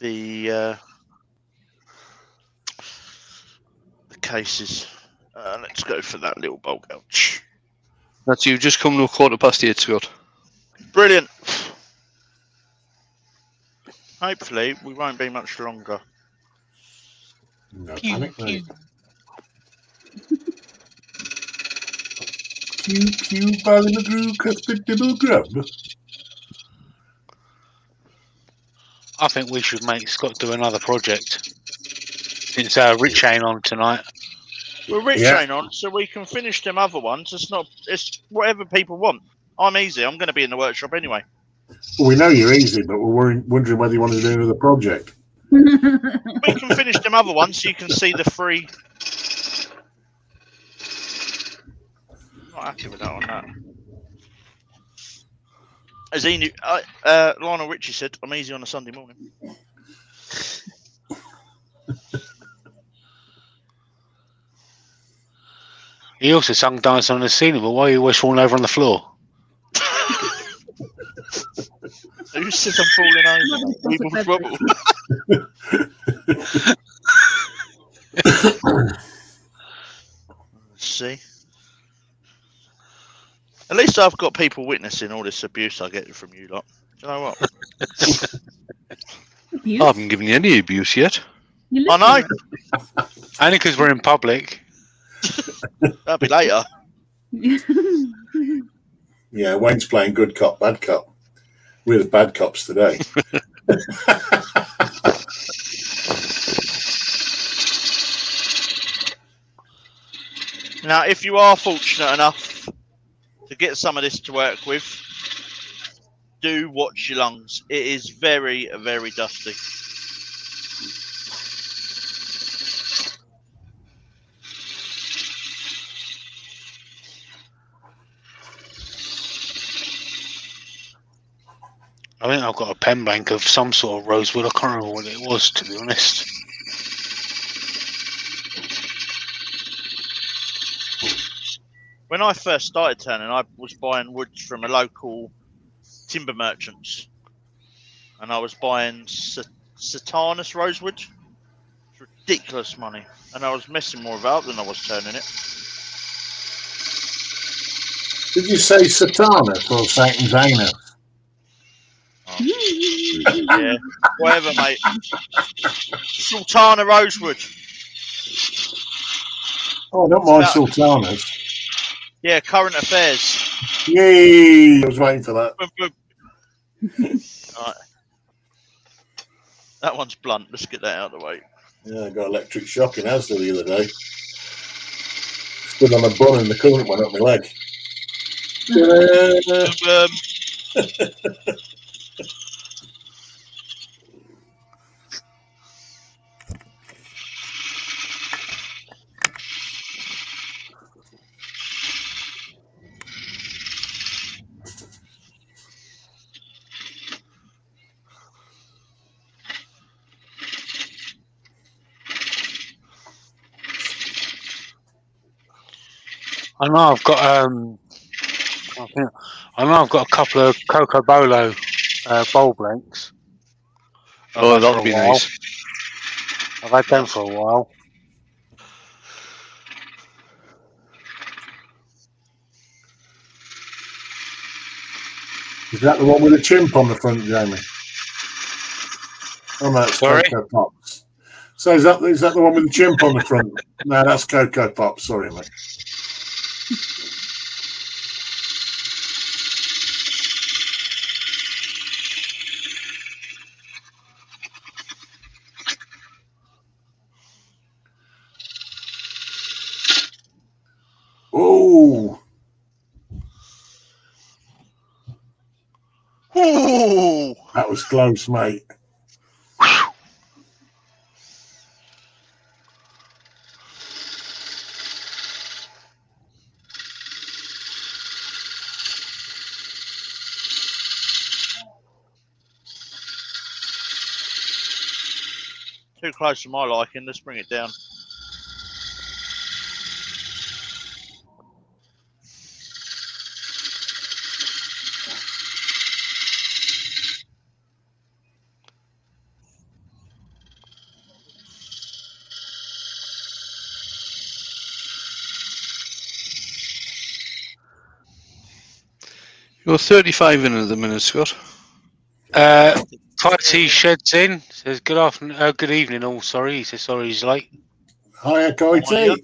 the uh, the cases. Uh, let's go for that little bowl gouge. That's you just come to a quarter past eight, Scott. Brilliant. Hopefully, we won't be much longer. No Pew, panic, pew. mate. Pew, pew, Ballymagroo, Cuthbert Dibble Grub. I think we should make Scott do another project. Since uh, Rich ain't on tonight. We're rich Yeah. ain't on, so we can finish them other ones. It's not. It's whatever people want. I'm easy. I'm going to be in the workshop anyway. Well, we know you're easy, but we're worrying- wondering whether you want to do another project. We can finish them other ones, so you can see the free. Not happy with that on that. As he knew, uh, uh, Lionel Richie said, "I'm easy on a Sunday morning." He also sung Dance on the Ceiling, but why are you always falling over on the floor? (laughs) Who says I'm falling over? Weeble wobble. Let's see. At least I've got people witnessing all this abuse I get from you lot. Do you know what? (laughs) Abuse. I haven't given you any abuse yet. I know. listen. Only because we're in public. (laughs) That'll be later. (laughs) Yeah, Wayne's playing good cop, bad cop. We're the bad cops today. Now, if you are fortunate enough to get some of this to work with, do watch your lungs. It is very, very dusty. I think I've got a pen bank of some sort of rosewood. I can't remember what it was, to be honest. When I first started turning, I was buying woods from a local timber merchants, and I was buying Sa- Satanus rosewood. It's ridiculous money, and I was messing more about than I was turning it. Did you say Satanus or Satan's anus? Yeah, whatever, mate. Sultana rosewood. Oh, I don't mind Sultanas. Yeah, current affairs. Yay! I was waiting for that. (laughs) Right. That one's blunt. Let's get that out of the way. Yeah, I got electric shock in Asda the other day. Stood on a bun and the current went up my leg. Um, (laughs) (laughs) I know I've got um, I, think, I know I've got a couple of Cocobolo uh, bowl blanks. I've Oh, that for would be while. nice. I've had them for a while. Is that the one with the chimp on the front, Jamie? Oh, no, it's Sorry? Cocoa Pops. So is that is that the one with the chimp on the front? (laughs) no, that's Cocoa Pops. Sorry, mate. Oh, Ooh, that was close, mate. too close to my liking. Let's bring it down. You're 35 in at the minute, Scott. Uh, Tighty sheds in. Says good afternoon, uh, good evening. All sorry, he says sorry he's late. Hiya, Coity.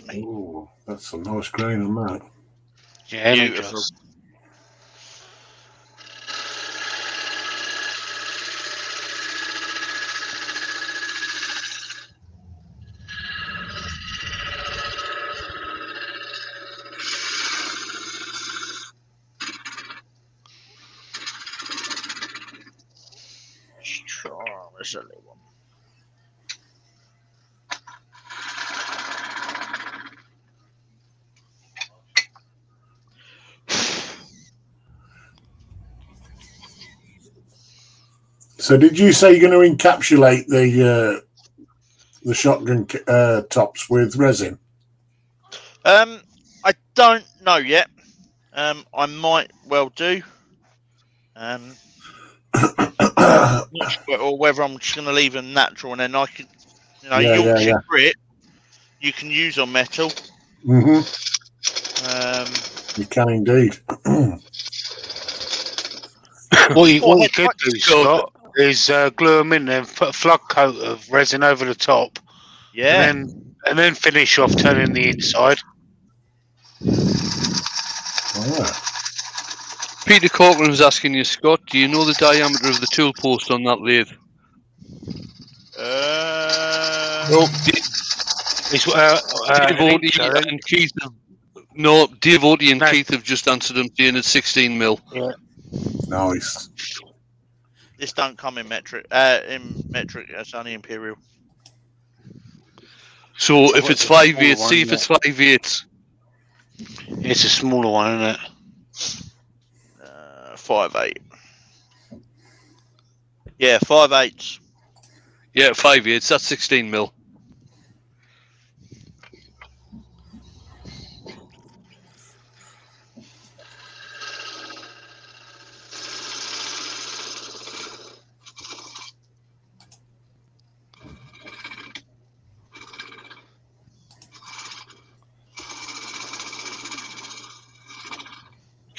Yeah. Loads of me. Ooh, that's some nice grain on that. Yeah, no Beautiful. just- Sure, there's a little one. So, did you say you're going to encapsulate the uh, the shotgun uh, tops with resin? Um, I don't know yet. Um, I might well do. Um, (coughs) not sure- or whether I'm just going to leave them natural and then I can, you know, Yeah, yeah, Yorkshire yeah. grit you can use on metal. hmm Um, You can indeed. What you, What what you could do, is. Scott, is uh, glue them in and put a flood coat of resin over the top, Yeah. and then and then finish off turning the inside. Ah. Peter Corcoran was asking you, Scott, do you know the diameter of the tool post on that lathe? Uh, Well, it's uh, uh, Dave an Oatey inch, I think. and Keith. Have, no, Dave Oatey and No. Keith have just answered them saying it's 16 mil. Nice. This don't come in metric. Uh, in metric, it's only imperial. So So if it's five smaller eighths, see if it's five eighths. It's a smaller one, isn't it? Uh, five eight. Yeah, five five eights. Yeah, five eighths. That's 16 mil.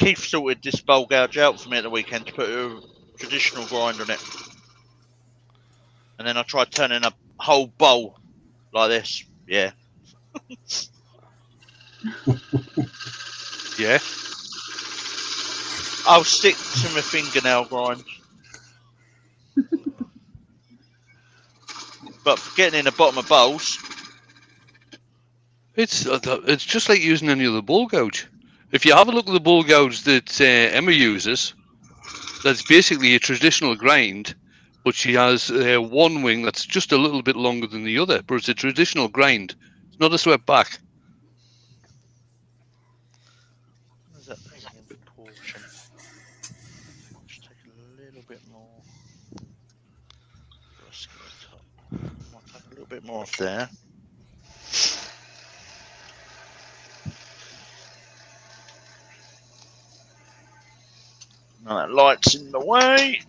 Keith sorted this bowl gouge out for me at the weekend to put a traditional grind on it. And then I tried turning a whole bowl like this. Yeah. (laughs) Yeah. I'll stick to my fingernail grind. (laughs) but getting in the bottom of bowls, It's uh, it's just like using any other bowl gouge. If you have a look at the bowl gouge that uh, Emma uses, that's basically a traditional grind, but she has uh, one wing that's just a little bit longer than the other. But it's a traditional grind. It's not a swept back. What is that thing in proportion? Just take a little bit more. Let's go top. Might take a little bit more off there. That light's in the way.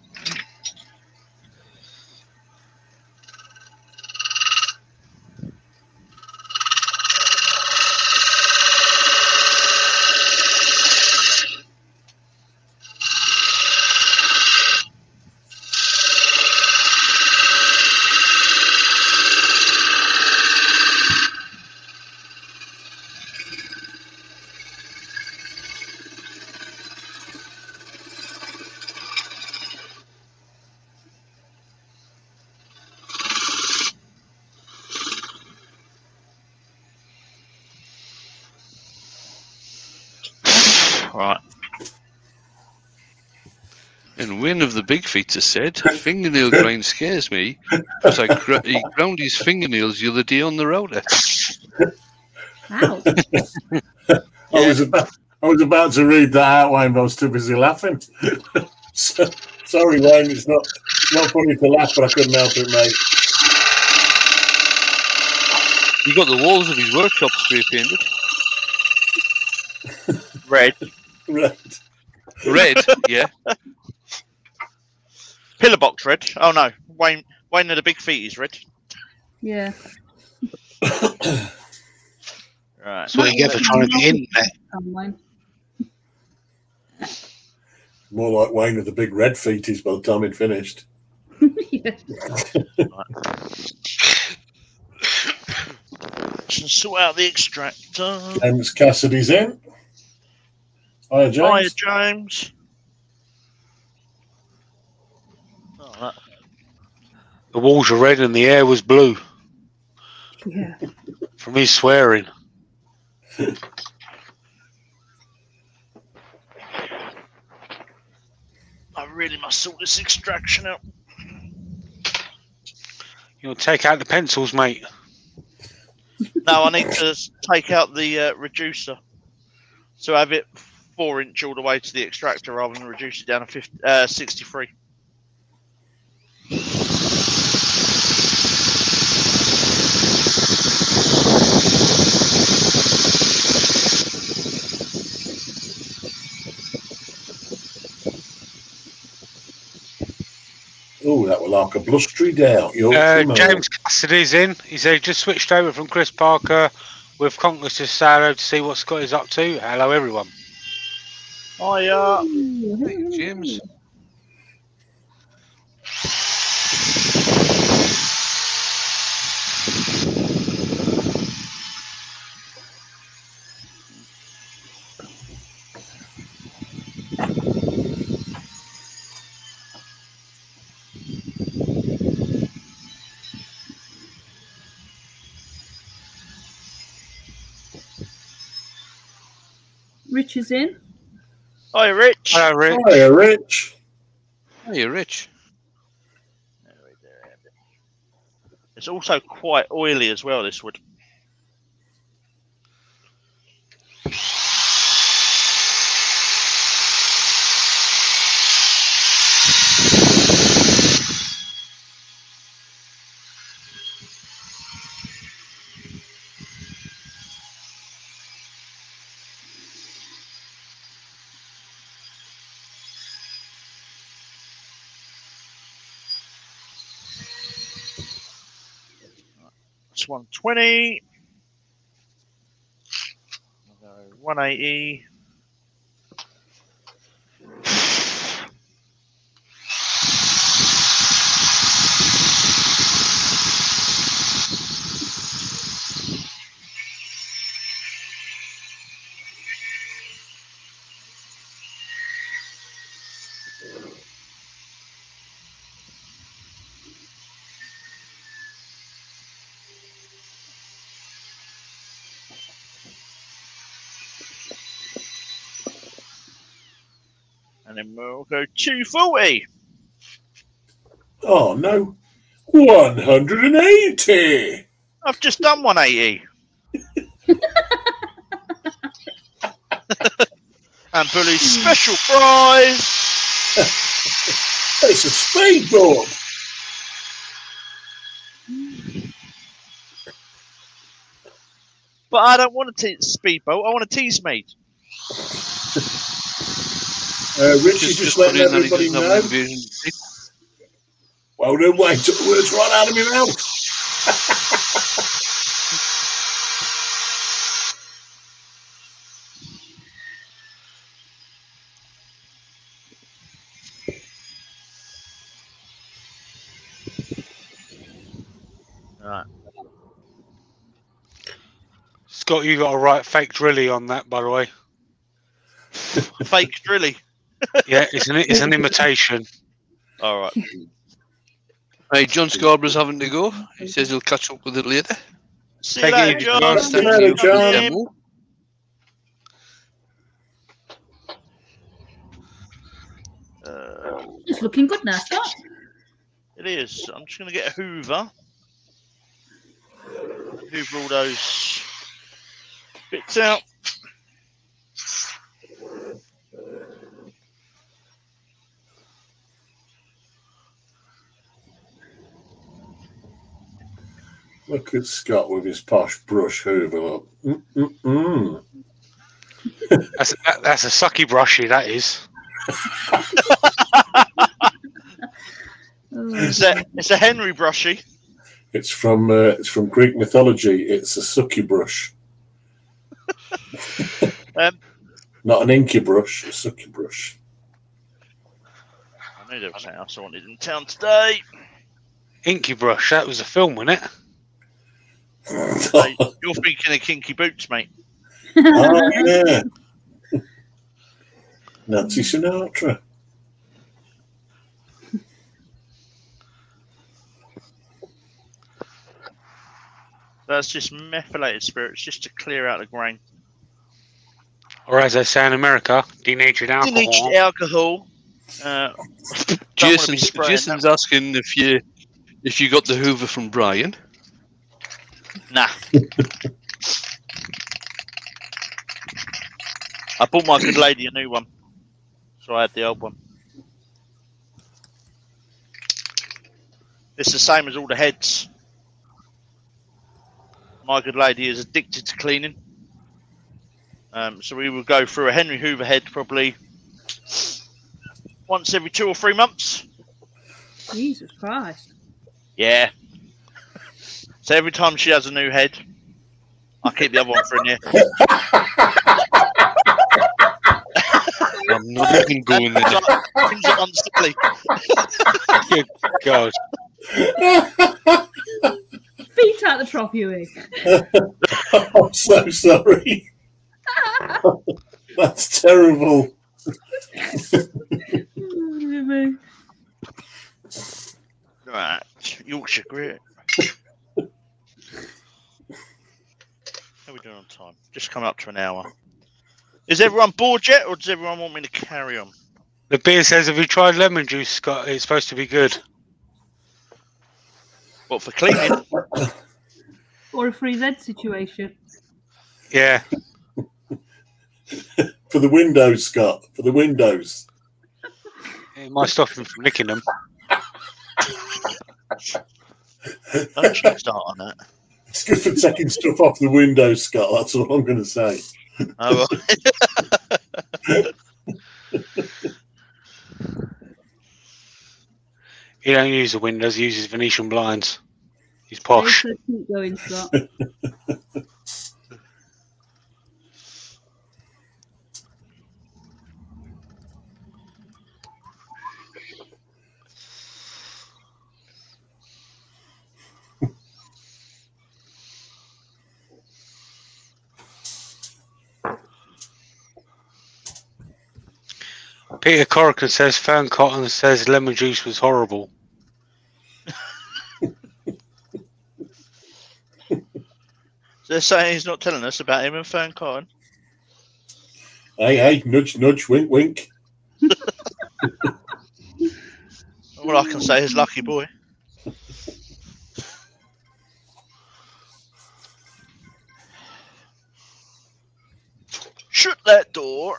Right. And Wayne of the Big Feet has said, fingernail grind scares me because I gr- he ground his fingernails the other day on the router. Ow. (laughs) I was about I was about to read that out, Wayne, but I was too busy laughing. (laughs) So- Sorry, Wayne, it's not it's not funny to laugh, but I couldn't help it, mate. He got the walls of his workshop spray painted. Red. (laughs) Red. Red, yeah. Pillar box red. Oh no. Wayne Wayne of the big feet is red. Yeah. (coughs) Right. So what you get for trying to get in there. Come on. More like Wayne with the big red feet is by the time he'd finished. (laughs) yeah. Just sort out the extractor. James Cassidy's in. Hiya, James. Hiya, James. Oh, that, The walls were red and the air was blue Yeah. from his swearing. I really must sort this extraction out. You'll take out the pencils, mate. No, I need to take out the uh, reducer. So have it four inch all the way to the extractor rather than reduce it down to 50, uh, 63. Oh, that was like a blustery day out. You're Uh, James Cassidy's in. He's said he just switched over from Chris Parker with Conquest to Sarah to see what Scott is up to. Hello, everyone. I, uh, Hey, James. Is in. Hi, Rich. Hello, Rick. Hiya, Rich. Oh, you're rich. It's also quite oily as well. This wood. 120. I'll 180. Ah, and then we'll go 240. Oh, no. 180. I've just done 180. (laughs) and Bully's special prize. It's a speedboard. But I don't want a te- speedboat. I want a Teasmade. Uh, Richie just, just letting put in that he everybody know. Well, then wait till the words right out of my mouth. Right. Scott, you got a right fake drilly on that, by the way. (laughs) Fake drilly. Yeah, it's an it's an imitation. All right. Hey, John Scarborough's having to go. He says he'll catch up with it later. See Take you later, John. John. See you later, John. Yeah. Uh, It's looking good now, Scott. it is. I'm just going to get a Hoover. Hoover all those bits out. Look at Scott with his posh brush hoover. Look. Mm-mm-mm. (laughs) That's that, that's a sucky brushy. That is. (laughs) It's a, it's a Henry brushy. It's from uh, it's from Greek mythology. It's a sucky brush, (laughs) Um, not an inky brush. A sucky brush. I knew there was something else I wanted in town today. Inky brush. That was a film, wasn't it? Hey, (laughs) you're thinking of Kinky Boots, mate. oh yeah, Nancy Sinatra. That's just methylated spirits, just to clear out the grain. Or as they say in America, denatured alcohol. Denatured alcohol. Uh, (laughs) don't wanna Jason, be spraying Jason's asking if you if you got the Hoover from Brian. Nah. I bought my good lady a new one, so I had the old one. It's the same as all the heads. My good lady is addicted to cleaning. Um, so we will go through a Henry Hoover head probably once every two or three months. Jesus Christ. Yeah. So every time she has a new head, I keep the other one for a year. (laughs) I'm not even going there. Things are unsilly. (laughs) God. Feet out the trough, Huey. (laughs) I'm so sorry. That's terrible. Oh, right, Yorkshire grit. How are we doing on time? Just coming up to an hour. Is everyone bored yet, or does everyone want me to carry on? The beer says, "Have you tried lemon juice, Scott? It's supposed to be good." What for cleaning? (coughs) Or a free Z situation. Yeah, (laughs) For the windows, Scott. For the windows. it might stop him from licking them. Don't you start on that. It's good for taking stuff off the windows, Scott. That's all I'm going to say. Oh, well. (laughs) He don't use the windows; he uses Venetian blinds. He's posh. Keep going, Scott. (laughs) Peter Corrigan says Fearne Cotton says lemon juice was horrible. (laughs) they're saying he's not telling us about him and Fearne Cotton. Hey, hey, nudge, nudge, wink, wink. (laughs) All I can say is lucky boy. (laughs) Shut that door.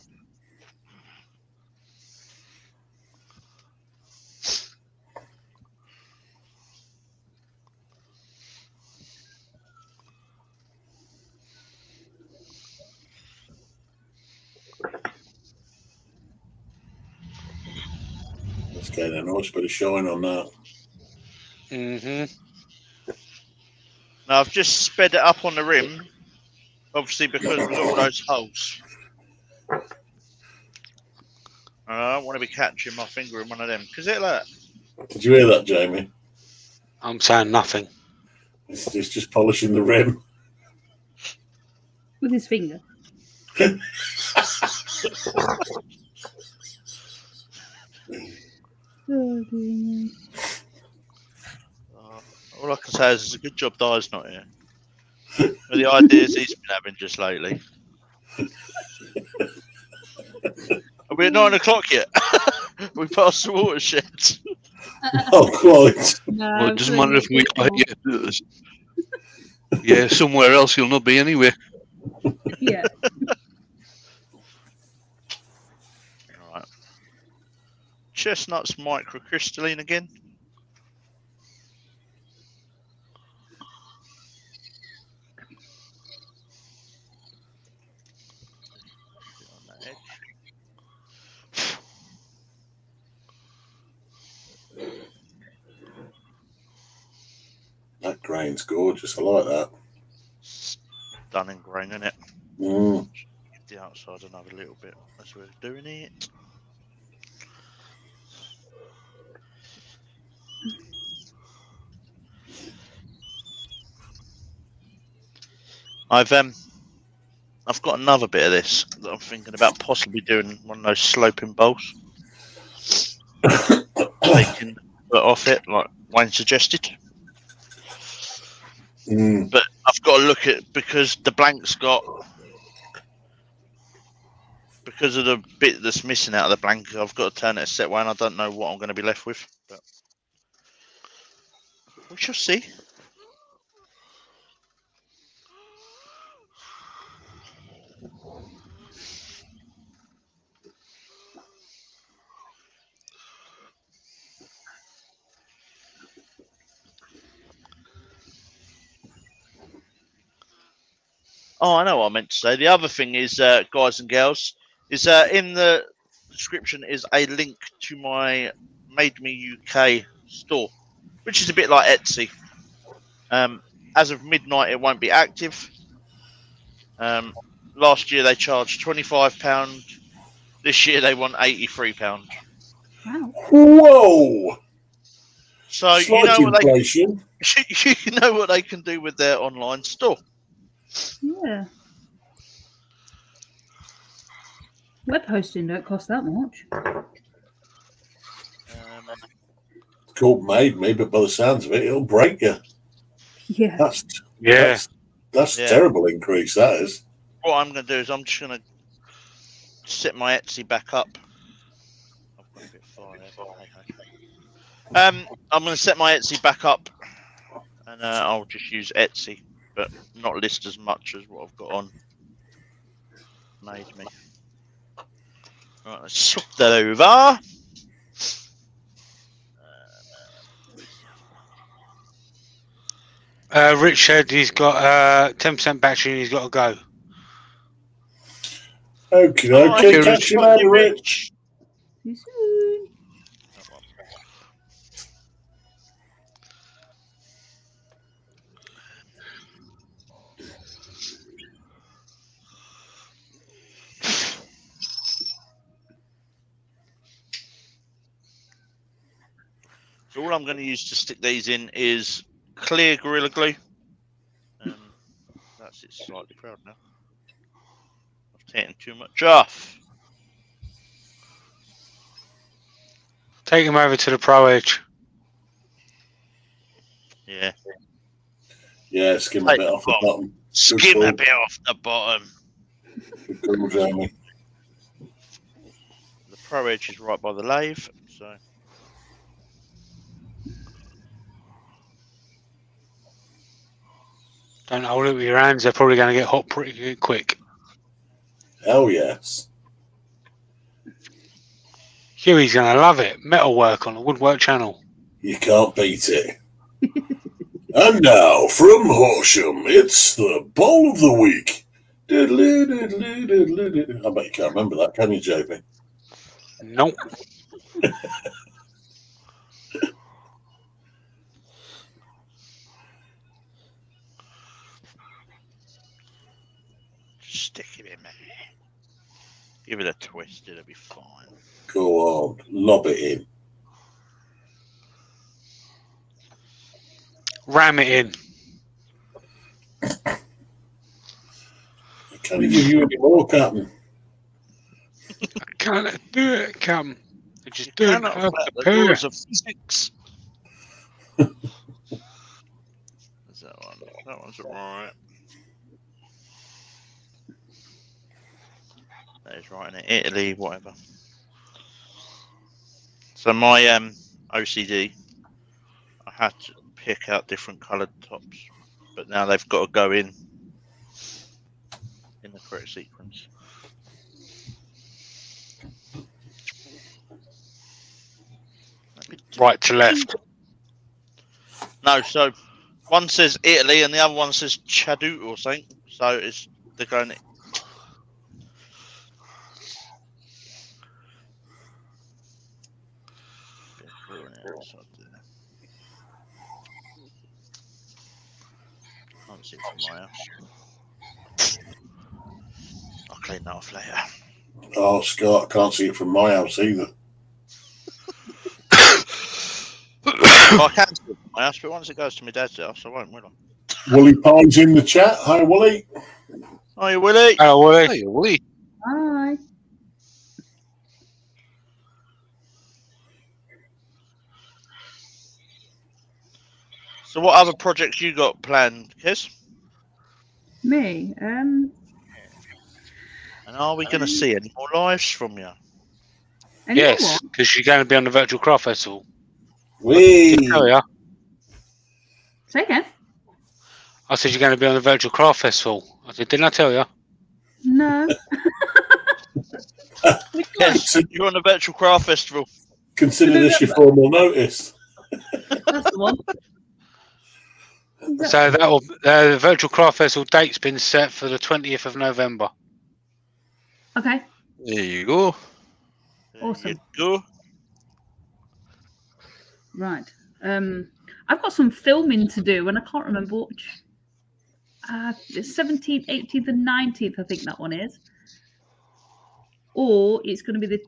Let's get a nice bit of shine on that. Mm-hmm. Now I've just sped it up on the rim, obviously because we've all those holes. And I don't want to be catching my finger in one of them. Cause it like Did you hear that, Jamie? I'm saying nothing. It's, it's just polishing the rim. With his finger. (laughs) Oh, uh, all I can say is it's a good job Di's not here. But the ideas he's been having just lately. Are we at nine o'clock yet? (laughs) we passed the watershed. Oh, quite. No, Well, it doesn't matter if we are yeah, yeah, somewhere else you'll not be anyway. Yeah. Chestnut's microcrystalline again. That grain's gorgeous. I like that. Stunning grain, isn't it? Mm. Get the outside another little bit as we're doing it. I've um, I've got another bit of this that I'm thinking about possibly doing one of those sloping bowls. (coughs) Taking it off it, like Wayne suggested. Mm. but I've got to look at because the blank's got because of the bit that's missing out of the blank. I've got to turn it a set way, and I don't know what I'm going to be left with. But we shall see. Oh, I know what I meant to say. The other thing is, uh, guys and girls, is uh, in the description is a link to my Made Me UK store, which is a bit like Etsy. Um, as of midnight, it won't be active. Um, last year they charged twenty five pound. This year they want eighty three pound. Wow. Whoa! So you Slight know what they inflation. (laughs) you know what they can do with their online store. Yeah. Web hosting don't cost that much. Um, Called made me, but by the sounds of it, it'll break you. Yeah. That's Yeah. that's, that's Yeah. terrible increase. That is. what I'm going to do is I'm just going to set my Etsy back up. I've got a bit far there, but hey, hey. Um, I'm going to set my Etsy back up, and uh, I'll just use Etsy, but not list as much as what I've got on. Made me. Right, let's swap that over. Uh, Rich said he's got uh, 10% battery and he's got to go. Okay, okay, okay, catch you Rich. later, Rich. So all I'm going to use to stick these in is clear Gorilla Glue. Um, that's it slightly proud now. I've taken too much off. Take him over to the Pro Edge. Yeah. Yeah, skim a bit off the Bob. bottom. Skim a bit off the bottom. Good call, Jamie. The Pro Edge is right by the lathe, so Don't hold it with your hands, they're probably going to get hot pretty quick. Hell yes. Huey's going to love it. Metalwork on the Woodwork channel. You can't beat it. (laughs) and now, from Horsham, it's the Bowl of the Week. Diddly, diddly, diddly. I bet you can't remember that, can you, JP? Nope. (laughs) stick it in there. Give it a twist, it'll be fine. Go on, lob it in. Ram it in. I Can he give you any more, Captain? I can't do it, Cam. I just You do it cannot out forget the the laws of physics. (laughs) Is that one? That one's alright. That is right in it. Italy, whatever. So my um OCD, I had to pick out different coloured tops, but now they've got to go in in the correct sequence. Right to left. No, so one says Italy and the other one says Chadut or something. So it's they're going. Can't it from my house. I'll clean that off later. Oh, Scott, I can't see it from my house either. Well, (coughs) I can see it from my house, but once it goes to my dad's house, I won't, will I? Wooly Pine's in the chat. Hi, Willie. Hi, Willie. Hi, Willie. Hi, Willie. Bye. So, what other projects you got planned, Kiss? Me. Um. And are we going to see any more lives from you? And Yes, because you're going to be on the Virtual Craft Festival. Wee. Oh, yeah. Say again. I said you're going to be on the Virtual Craft Festival. I said, didn't I tell you? No. (laughs) Yes, you're on the Virtual Craft Festival. Consider this your formal notice. That's the one. (laughs) So that will uh, the Virtual Craft Festival date's been set for the 20th of November. Okay. There you go. There Awesome. you go. Right. Um, I've got some filming to do, and I can't remember which. Uh, the 17th, 18th, and 19th, I think that one is. Or it's going to be the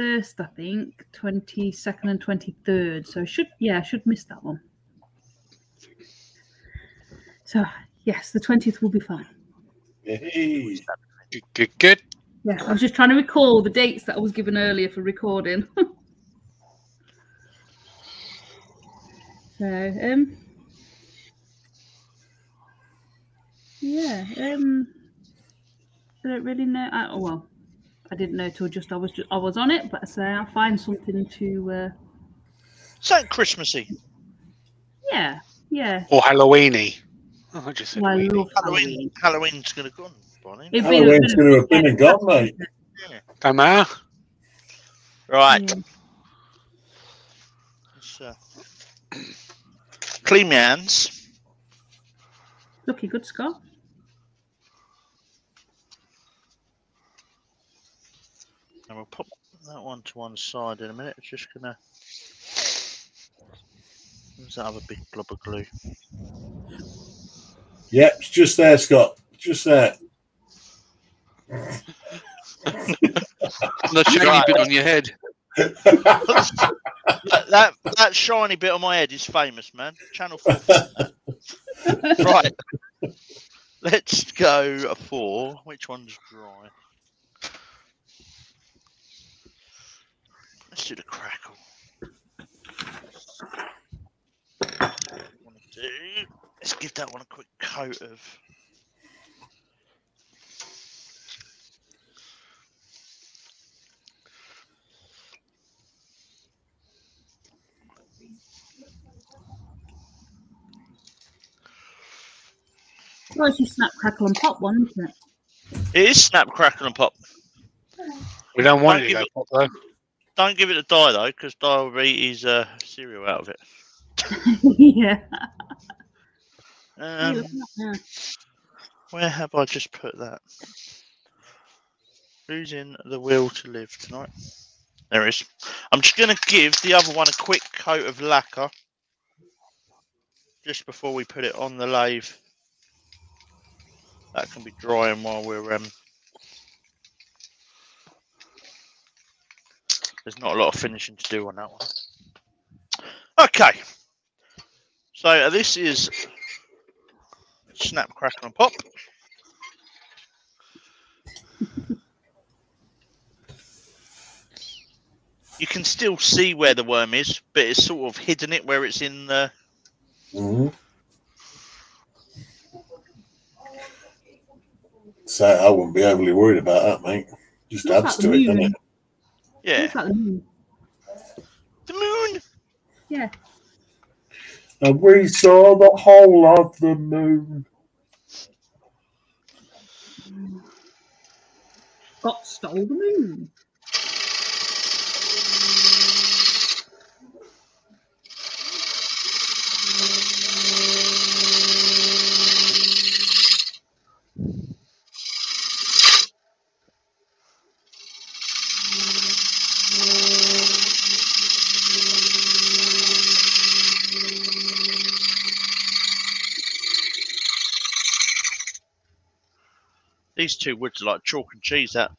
21st, I think, 22nd and 23rd. So I should, yeah, I should miss that one. So, yes, the 20th will be fine. Hey. Good, good, good. Yeah, I was just trying to recall the dates that I was given earlier for recording. (laughs) so, um, yeah, um, I don't really know. I, oh, well, I didn't know till just I was just, I was on it, but I say I'll find something to. Uh, Something Christmassy. yeah, yeah. Or Halloweeny. Oh, I just said Well, I weenie. love Halloween. Halloween. Halloween's gonna go on, Bonnie. It'd Halloween's going to have been and gone, mate. Don't matter. Right. Yeah. Let's, uh, clean my hands. Lucky good, Scott. And we'll pop that one to one side in a minute. It's just gonna. Where's that other big blob of glue? Yep, it's just there, Scott. Just there. (laughs) That (laughs) shiny Right. bit on your head. that, that that shiny bit on my head is famous, man. Channel four. (laughs) right. Let's go a four. Which one's dry? Let's do the crackle. Let's give that one a quick coat of. Well, it's your snap, crackle, and pop one, isn't it? It is snap, crackle, and pop. We don't want Don't it to give go it- pop though. Don't give it a die though, because die will eat his uh, cereal out of it. (laughs) yeah. Um, Where have I just put that? Losing the will to live tonight. There is. I'm just going to give the other one a quick coat of lacquer just before we put it on the lathe. That can be drying while we're. Um, there's not a lot of finishing to do on that one. Okay. So uh, this is snap, crackle, and pop. you can still see where the worm is, but it's sort of hidden it where it's in the. hmm So I wouldn't be overly worried about that, mate. Just What adds about to it, doesn't it? Yeah, Looks like the moon. the moon. Yeah. And we saw the whole of the moon. Scott stole the moon. Two woods are like chalk and cheese. That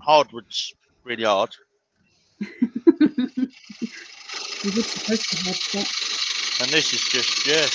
hardwood's really hard. (laughs) You were supposed to have Scott. And this is just, yeah.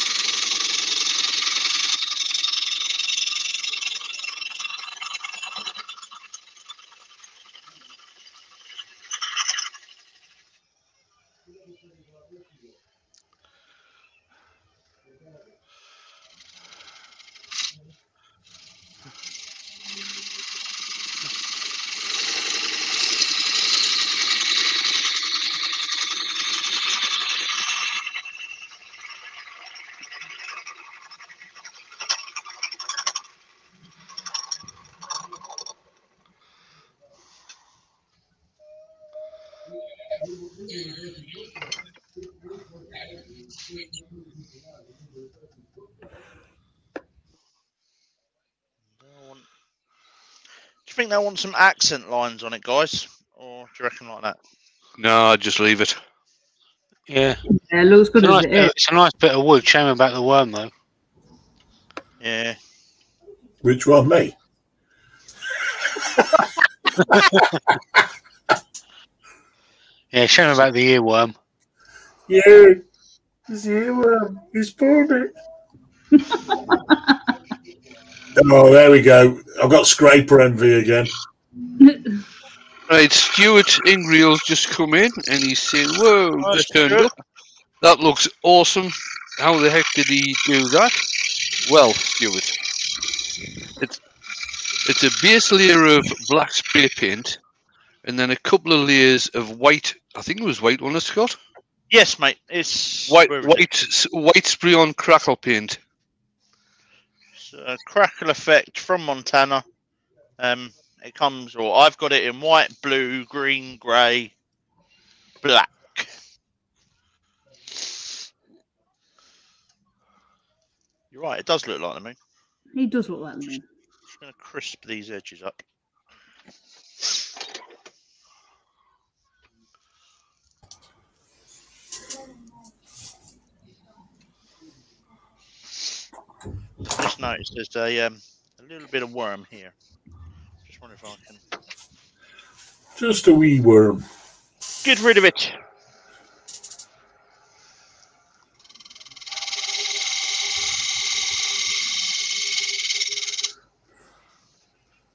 Do you they want some accent lines on it, guys? Or do you reckon like that? No, I'd just leave it. Yeah. Yeah, looks It's good a, nice it bit, it's a nice bit of wood. Shame about the worm though. Yeah. Which one, me? (laughs) Yeah, shame about the earworm. Yeah. Zero. He's pulled it. Oh, there we go. I've got scraper envy again. Right, Stuart Ingreal's just come in and he's saying, Whoa, Hi, just turned Stuart. up. That looks awesome. How the heck did he do that? Well, Stuart, it's It's a base layer of black spray paint, and then a couple of layers of white. I think it was white one, Scott. Yes, mate. It's White, where is it? white, white spray on crackle paint. A crackle effect from Montana. Um, it comes, or I've got it in white, blue, green, grey, black. You're right. It does look like the moon. He does look like the moon. Just going to crisp these edges up. Just noticed there's a um, a little bit of worm here. Just wonder if I can Just a wee worm. get rid of it.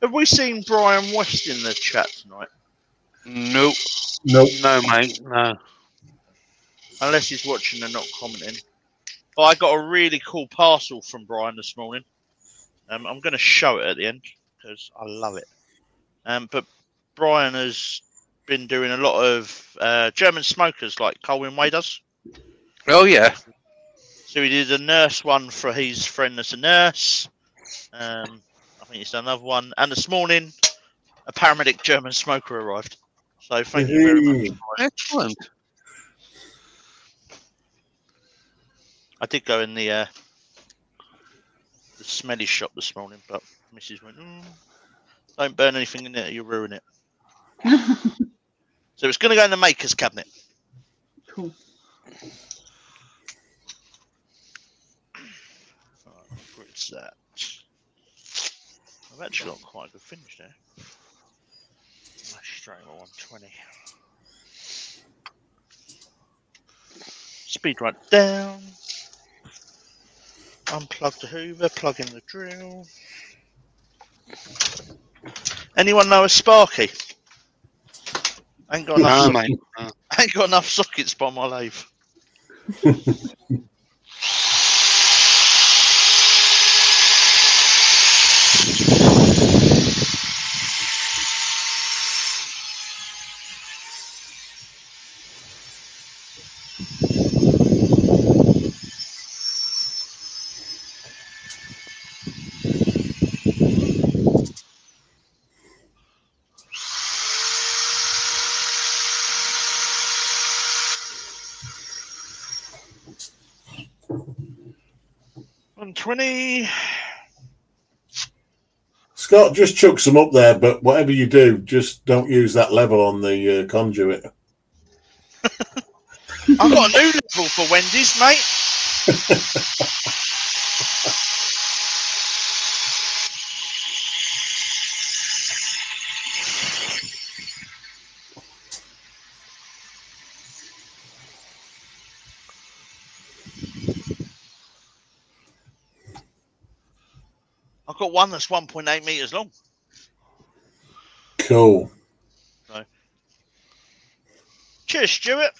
Have we seen Brian West in the chat tonight? Nope. Nope. No, mate. No. Unless he's watching and not commenting. But I got a really cool parcel from Brian this morning. Um, I'm going to show it at the end because I love it. Um, but Brian has been doing a lot of uh, German smokers like Colwin Way does. Oh yeah. So he did a nurse one for his friend that's a nurse. Um, I think he's done another one. And this morning, a paramedic German smoker arrived. So thank you very much. Brian. Excellent. I did go in the uh, the smelly shop this morning, but Mrs. went, mm, "Don't burn anything in there; you'll ruin it." (laughs) So it's going to go in the maker's cabinet. cool. Where's that? I've actually got quite a good finish there. Nice straight at 120. Speed right down. Unplug the hoover, plug in the drill. Anyone know a Sparky? Ain't got enough, sockets. (laughs) Ain't got enough sockets by my life. (laughs) 20. Scott, just chuck some up there, but whatever you do, just don't use that level on the uh, conduit. (laughs) I've got a new level for Wendy's, mate. (laughs) got one that's 1.8 meters long. Cool. Cheers, Stuart.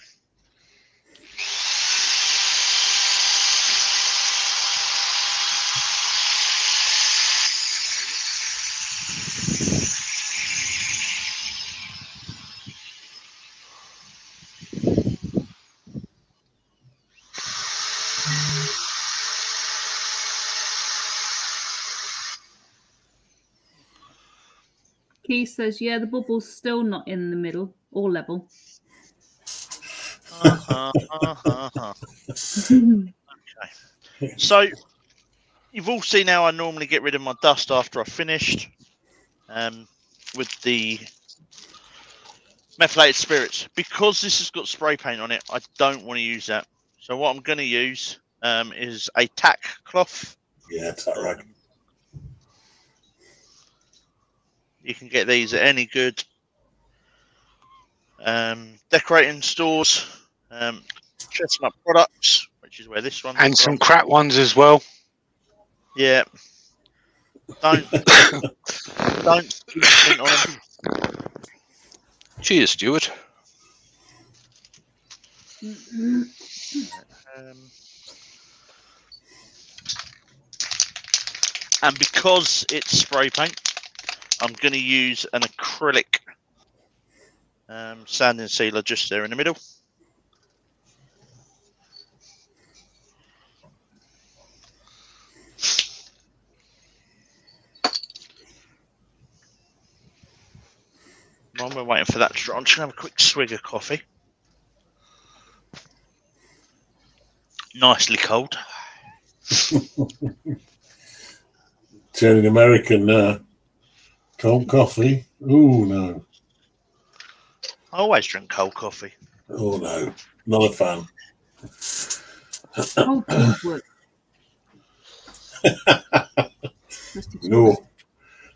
Keith says, yeah, the bubble's still not in the middle or level. Uh-huh, uh-huh. So, you've all seen how I normally get rid of my dust after I've finished um, with the methylated spirits. Because this has got spray paint on it, I don't want to use that. So, what I'm going to use um, is a tack cloth. Yeah, it's that right. You can get these at any good um, decorating stores, um, Chestnut Products, which is where this one And some crap ones as well. Yeah. Don't (coughs) don't keep paint. Cheers, Stuart. Um, and because it's spray paint, I'm going to use an acrylic um, sanding sealer just there in the middle. While we're waiting for that to dry, I'm just going to have a quick swig of coffee. Nicely cold. (laughs) Turning American now. Cold coffee. Oh no. I always drink cold coffee. Oh no. Not a fan. Teams work. Rusty No.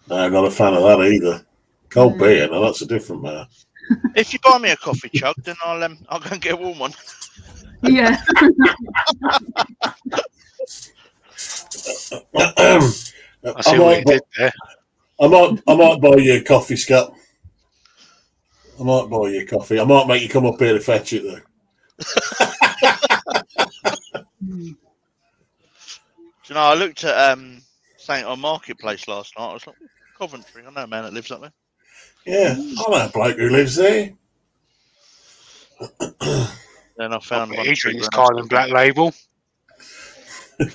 No, not a fan of that either. Cold beer, now that's a different matter. (laughs) If you buy me a coffee chug, then I'll um, I'll go and get a warm one. Yeah. (laughs) (laughs) I see I what you did there. I might, I might buy you a coffee, Scott. I might buy you a coffee. I might make you come up here to fetch it though. (laughs) Do you know, I looked at um something on Marketplace last night. I was like, Coventry. I know a man that lives up there. Yeah, I know a bloke who lives there. Then I found one. He cheap drinks around- Carling Black Label. (laughs)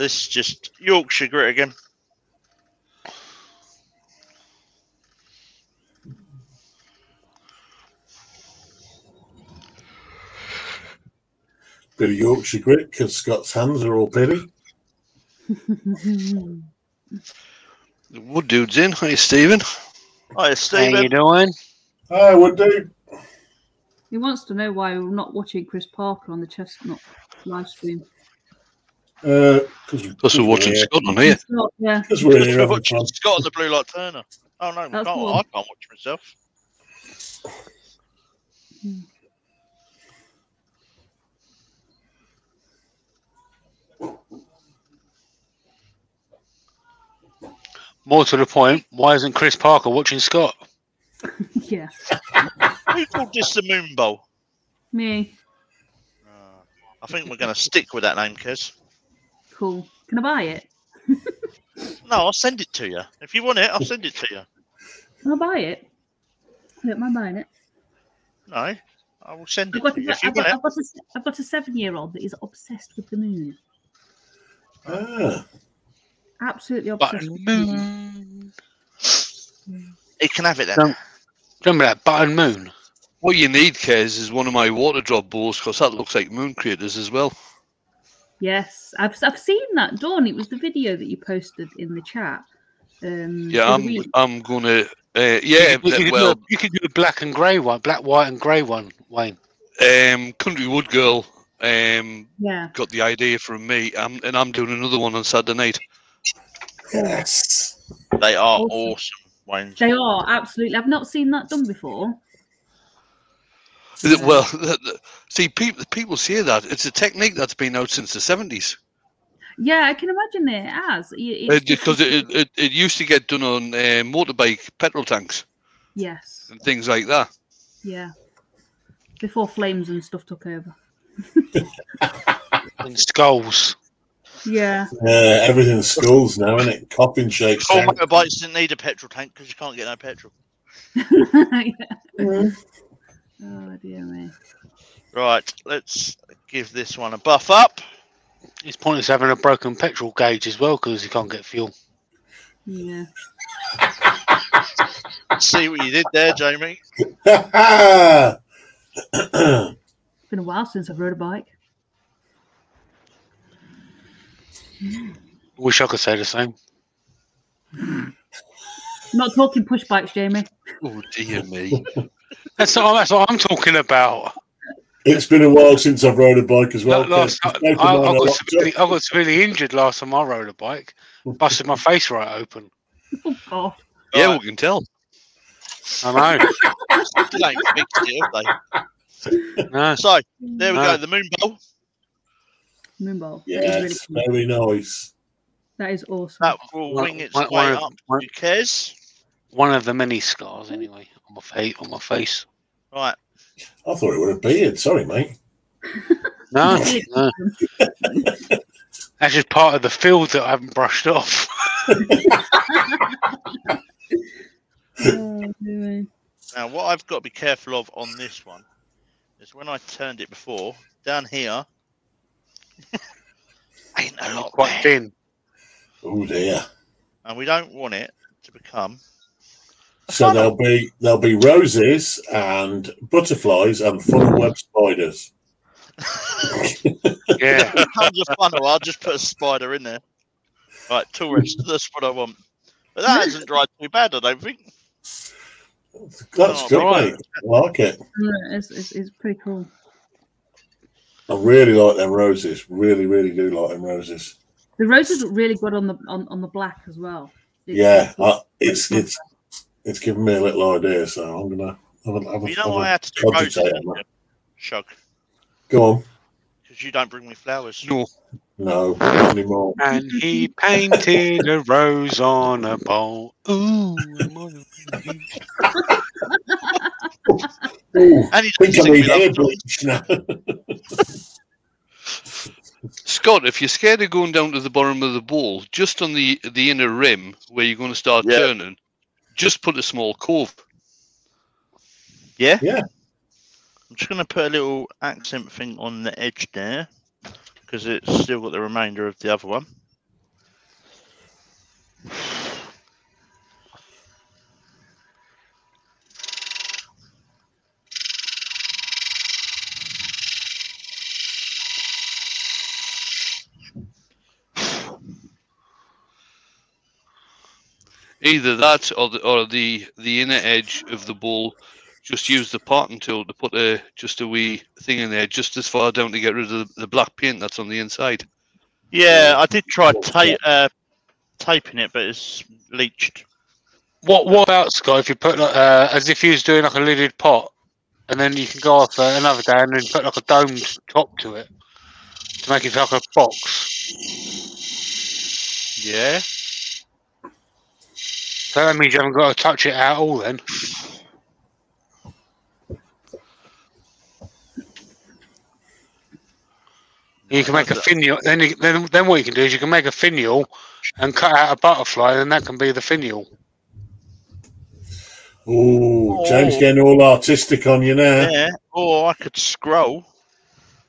This is just Yorkshire grit again. Bit of Yorkshire grit because Scott's hands are all pitty. (laughs) The Wood dude's in. Hi, Stephen. Hi, Stephen. How you doing? I Wood dude. he wants to know why we're not watching Chris Parker on the Chestnut live stream. Uh, Because Because we're watching Scott on here. It's not- yeah. Because we're We're watching fun. Scott and the Blue Light Turner. Oh no, can't. cool. I can't watch myself. More to the point, why isn't Chris Parker watching Scott? (laughs) yeah. Who called this the Moon Bowl? Me. Uh, I think we're going to stick with that name, Kez. Cool. Can I buy it? No, I'll send it to you. If you want it, I'll send it to you. Can I buy it? I don't mind buying it. No, I will send I've it got, to you I've, got. I've, got a, I've got a seven year old that is obsessed with the moon. Ah, Absolutely But obsessed with the moon. moon. He can have it then. Don't- Remember that button moon? What you need, Kez, is one of my water drop balls because that looks like moon craters as well. Yes, I've, I've seen that, Dawn. It was the video that you posted in the chat. Um, Yeah, I'm re- I'm gonna. Uh, yeah, you, could well, a, you could do a black and grey one, black, white, and grey one, Wayne. um, Country Wood Girl um yeah. got the idea from me, um, and I'm doing another one on Saturday night. yes. They are Awesome. awesome, Wayne. They are absolutely. I've not seen that done before. Is Well, (laughs) the, the, see, people people say that it's a technique that's been out since the seventies Yeah, I can imagine it has. It- it's because it, it it used to get done on uh, motorbike petrol tanks yes, and things like that. yeah. Before flames and stuff took over. (laughs) And skulls. Yeah, Uh, everything's schools now, isn't it? Copping shakes. All down. motorbikes didn't need a petrol tank because you can't get no petrol. Yeah. (laughs) Oh dear me. Right, let's give this one a buff up. It's pointless having a broken petrol gauge as well because you can't get fuel. Yeah. See what you did there, Jamie. It's been a while since I've rode a bike. Wish I could say the same. I'm not talking push bikes, Jamie. Oh dear me! (laughs) That's not, that's what I'm talking about. it's been a while since I've rode a bike as well. last, I, I, I got locked severely. I got severely injured last time I rode a bike. Busted my face right open. (laughs) Oh God. yeah, Right. we can tell. I know. (laughs) Still ain't fixed it, they? No. So there we No. go. The moon bowl. Moonball. That is really Yes, cool. very nice. That is awesome. That will One- wing its one- way one of- up one- to Kez. One of the many scars, anyway, on my face. On my face. Right. I thought it were a beard. Sorry, mate. (laughs) No, no. That's just part of the field that I haven't brushed off. Oh. (laughs) Now, what I've got to be careful of on this one is when I turned it before, down here, (laughs) ain't a lot Quite there. thin. Oh dear. and we don't want it to become. A So there'll be there'll be roses and butterflies and funnel web spiders. (laughs) Yeah. becomes a funnel, I'll just put a spider in there. Right, tourist, hmm. that's what I want. But that hasn't dried too bad, I don't think. That's Oh, good, right. mate. I like it. Yeah, it's, it's, it's pretty cool. I really like them roses. Really, really do like them roses. The roses look really good on the on, on the black as well. It's- Yeah, I, it's it's it's given me a little idea, so I'm gonna have a, have a, You have know why I a had to do roses? cogitate on that. Shug. Go on. Because you don't bring me flowers. No, No, not anymore. And he painted a rose on a bowl. Ooh, I'm on Ooh, And he I think I doesn't need sing me hair bleach now. Scott, if you're scared of going down to the bottom of the bowl, just on the the inner rim where you're going to start Yeah. turning, just put a small cove. Yeah? Yeah. I'm just going to put a little accent thing on the edge there because it's still got the remainder of the other one. Either that or the or the the inner edge of the bowl. Just use the parting tool to put a just a wee thing in there, just as far down to get rid of the, the black paint that's on the inside. Yeah, I did try ta- uh, taping it, but it's leached. What what about Scott? If you put uh, as if you was doing like a lidded pot, and then you can go off uh, another day and then put like a domed top to it to make it like a box. Yeah. So that means you haven't got to touch it at all. Then you can make a finial. Then you, then then what you can do is you can make a finial and cut out a butterfly, and that can be the finial. Ooh, James Oh. getting all artistic on you now. Yeah, or I could scroll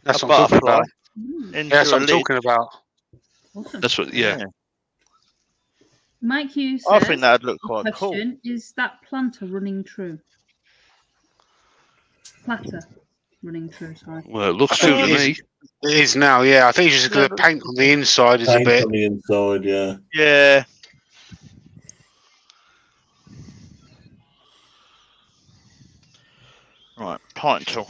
That's a what I'm talking butterfly about. Mm, Yeah, that's what I'm lid. talking about. That's what. Yeah. Mike Hughes I says, think that'd look quite cool. question, is that planter running true? Platter running true, sorry. Well, it looks true to me. It is now, yeah. I think it's just Yeah, going to paint on the inside is a Paint bit. on the inside, yeah. Yeah. Right, pint tool.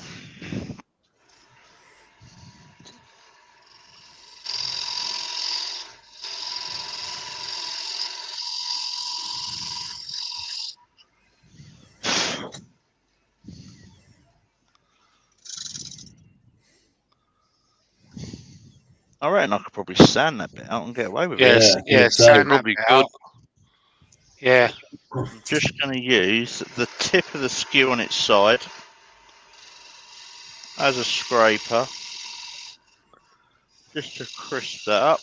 I I could probably sand that bit out and get away with it. Yes, Yeah, yeah, sand that probably bit good. Yeah, I'm just going to use the tip of the skew on its side as a scraper just to crisp that up.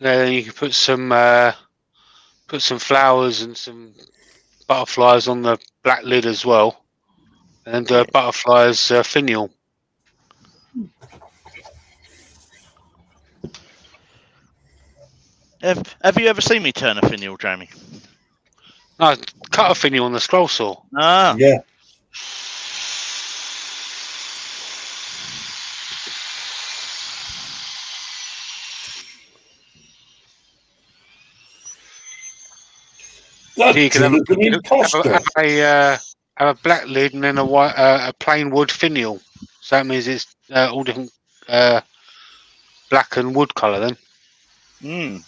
yeah. Then you can put some uh, put some flowers and some butterflies on the black lid as well, and uh, butterflies uh, finial. Have, have you ever seen me turn a finial, Jamie? No, cut a finial on the scroll saw. Ah, Yeah. That's You can have, an a, have a, have a, uh, have a black lid and then a white, uh, a plain wood finial. So that means it's uh, all different uh, black and wood colour. Then mm.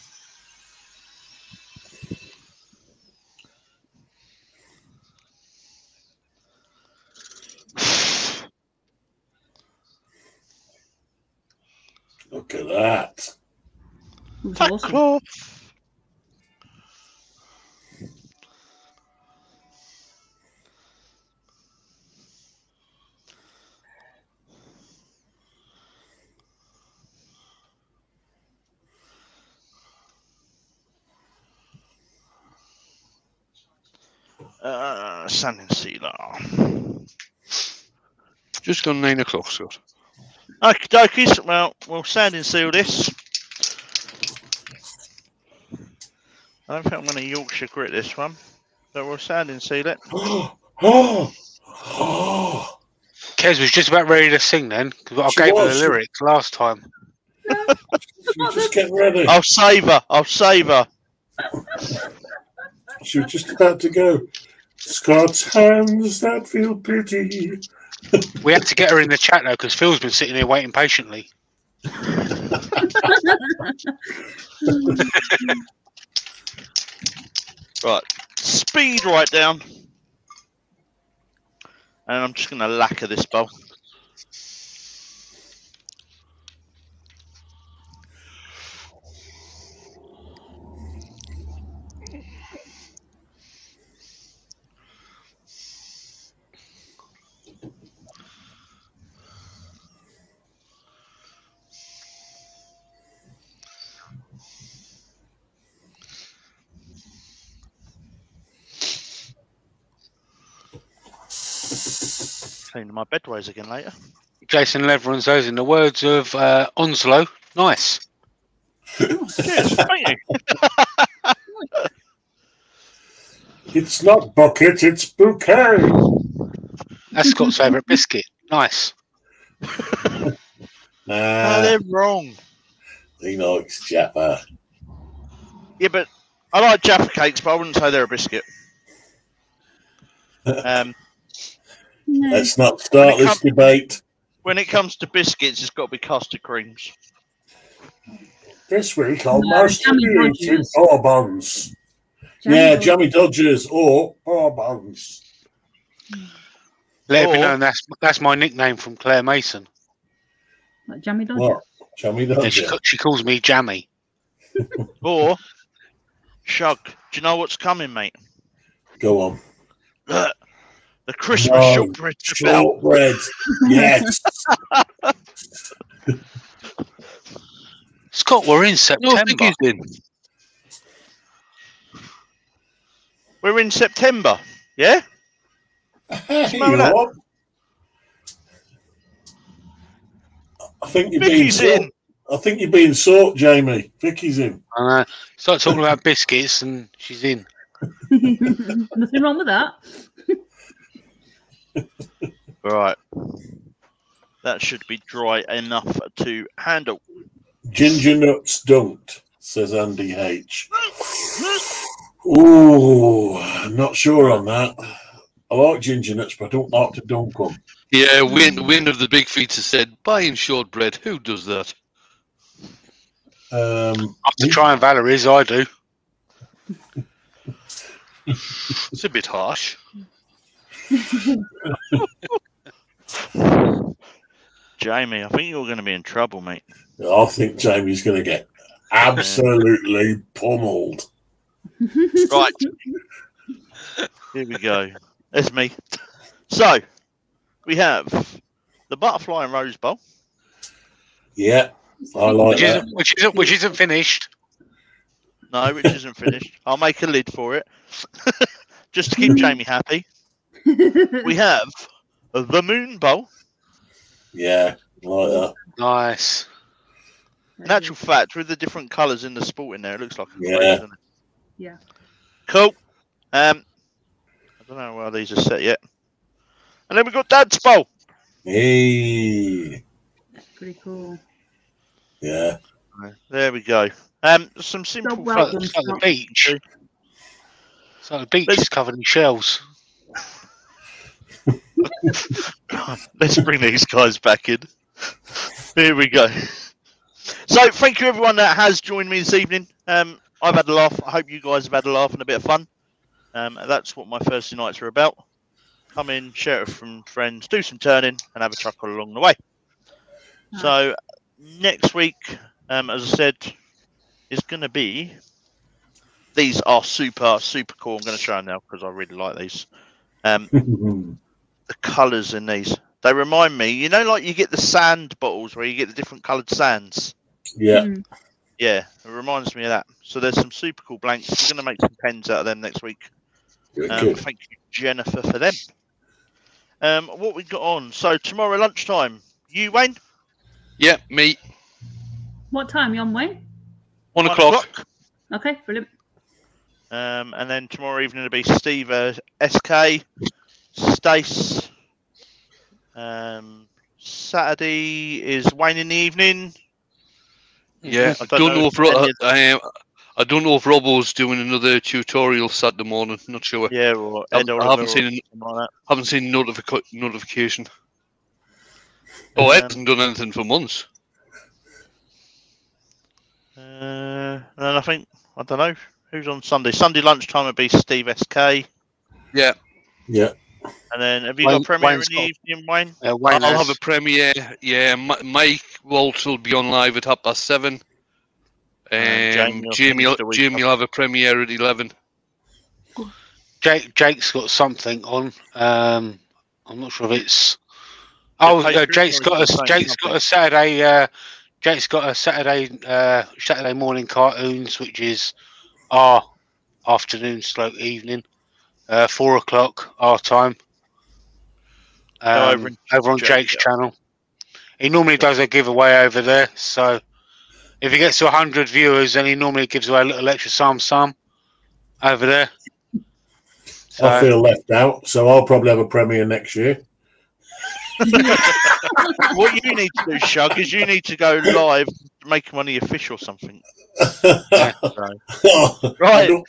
Look at that. It was That awesome. cloth. Uh, sanding sealer. Just gone nine o'clock, Scott. Okie dokies. Well, we'll sanding seal this. I don't think I'm going to Yorkshire grit this one, but we'll and seal it. oh, oh, Kez was just about ready to sing then, because I gave her the lyrics last time. she just getting ready. I'll save her. I'll save her. She was just about to go. Scott's hands that feel pity. We had to get her in the chat though, because Phil's been sitting here waiting patiently. Right. Speed right down. And I'm just going to lacquer this bowl. Cleaning my bedways again later. Jason Leveron says, in the words of uh, Onslow, nice. Cheers. Thank you. (laughs) It's not bucket, it's bouquet. That's Scott's favourite biscuit. Nice. (laughs) No, Nah, they're wrong. he likes Jaffa. Yeah, but I like Jaffa cakes, but I wouldn't say they're a biscuit. (laughs) Um, No. Let's not start this come- debate. when it comes to biscuits, it's got to be custard creams. This week on No, Master Jammy Beats in Dodgers. Power Buns. Jammy Yeah, Dodgers. Jammy Dodgers or Bourbons. Let it be Or- known that's that's my nickname from Claire Mason. Like Jammy Dodger. What? Jammy Yeah, she, she calls me Jammy. (laughs) Or, Shug, do you know what's coming, mate? Go on. Look, the Christmas No, shortbread's about. Shortbread. Yes. (laughs) Scott, we're in September. Vicky's in. We're in September, yeah? Hey, you that. know what? I think you're being Vicky's sought. in. I think you're being sought, Jamie. Vicky's in. Uh, start talking about biscuits and she's in. (laughs) Nothing wrong with that. (laughs) Right. That should be dry enough to handle. Ginger nuts don't, says Andy H. Ooh, I'm not sure on that. I like ginger nuts, but I don't like to dunk them. Yeah, Win, Win of the Big Feet has said, buying shortbread. Who does that? Um, After trying Valerie's, I do. It's a bit harsh. (laughs) Jamie, I think you're going to be in trouble, mate. I think Jamie's going to get absolutely pummeled. (laughs) Right. (laughs) Here we go. There's me. So, we have the butterfly and rose bowl. Yeah, I like Which that. isn't, which isn't which isn't finished. No, which isn't finished. I'll make a lid for it. Just to keep Jamie happy. We (laughs) have the moon bowl. Yeah, like that. Nice. In actual fact, with the different colours in the sport in there, it looks like a Yeah. grey, doesn't it? Yeah. Cool. Um, I don't know where these are set yet. And then we've got Dad's bowl. Hey, Pretty cool. yeah. There we go. Um, some simple. well Like, done, it's like the beach. So the beach Let's- is covered in shells. (laughs) Let's bring these guys back in. Here we go. So, thank you everyone that has joined me this evening. Um, I've had a laugh. I hope you guys have had a laugh and a bit of fun. Um, that's what my Thursday nights are about. Come in, share it from friends, do some turning, and have a chuckle along the way. So, next week, um, as I said, is going to be. These are super, super cool. I'm going to show them now because I really like these. Um, (laughs) the colours in these. They remind me, you know, like you get the sand bottles where you get the different coloured sands. yeah, Mm. Yeah, it reminds me of that. So there's some super cool blanks. We're going to make some pens out of them next week. Good, Um, good. thank you, Jennifer, for them. Um, what we got on? So tomorrow lunchtime, you Wayne, Yeah, me. What time you on, Wayne? One o'clock. Okay, brilliant. Um, and then tomorrow evening it'll be Steve uh, SK, Stace. Um, Saturday is Wayne in the evening. Yeah, I I don't don't, know know if if Ro- any I, um, I don't know if Robbo's doing another tutorial Saturday morning. Not sure. Yeah, or I Ed haven't- I Oliver haven't or seen like Haven't seen notific- notification. Oh, Ed Um, hasn't done anything for months. Uh, and I think I don't know who's on Sunday. Sunday lunchtime would be Steve SK. Yeah, Yeah. And then have you Wayne- got premiere Wayne's in the evening, Wayne? Uh, Wayne I'll has- have a premiere. Yeah, Mi- Mike Waltz will be on live at half past seven. Um, Jamie will Jamie, will, Jamie will have a premiere at eleven. Jake, Jake's got something on. Um, I'm not sure if it's. Oh, Patreon uh, Jake's or got a Jake's got a Saturday. Uh, Jake's got a Saturday uh, Saturday morning cartoons, which is our afternoon slow evening, uh, four o'clock our time. Go Um, over over, on Jake, Jake's yeah. channel. He normally does a giveaway over there, so if he gets to hundred viewers, then he normally gives away a little extra sum sum over there. I feel left out, so I'll probably have a premiere next year. (laughs) what you need to do, Shug, is you need to go live, make money official or something. (laughs) Yeah. I Right. don't,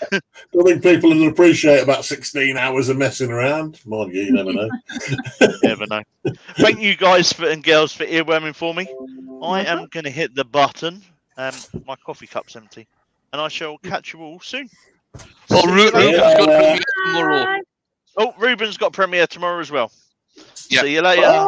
don't think people will appreciate about 16 hours of messing around. Mind you, you never know. (laughs) Never know. Thank you guys for, and girls for earworming for me. I am going to hit the button. Um, my coffee cup's empty, and I shall catch you all soon. Oh, See you Ru- later. Ruben's got premiere tomorrow. Oh, Ruben's got premiere tomorrow as well. Yeah. See you later. Bye.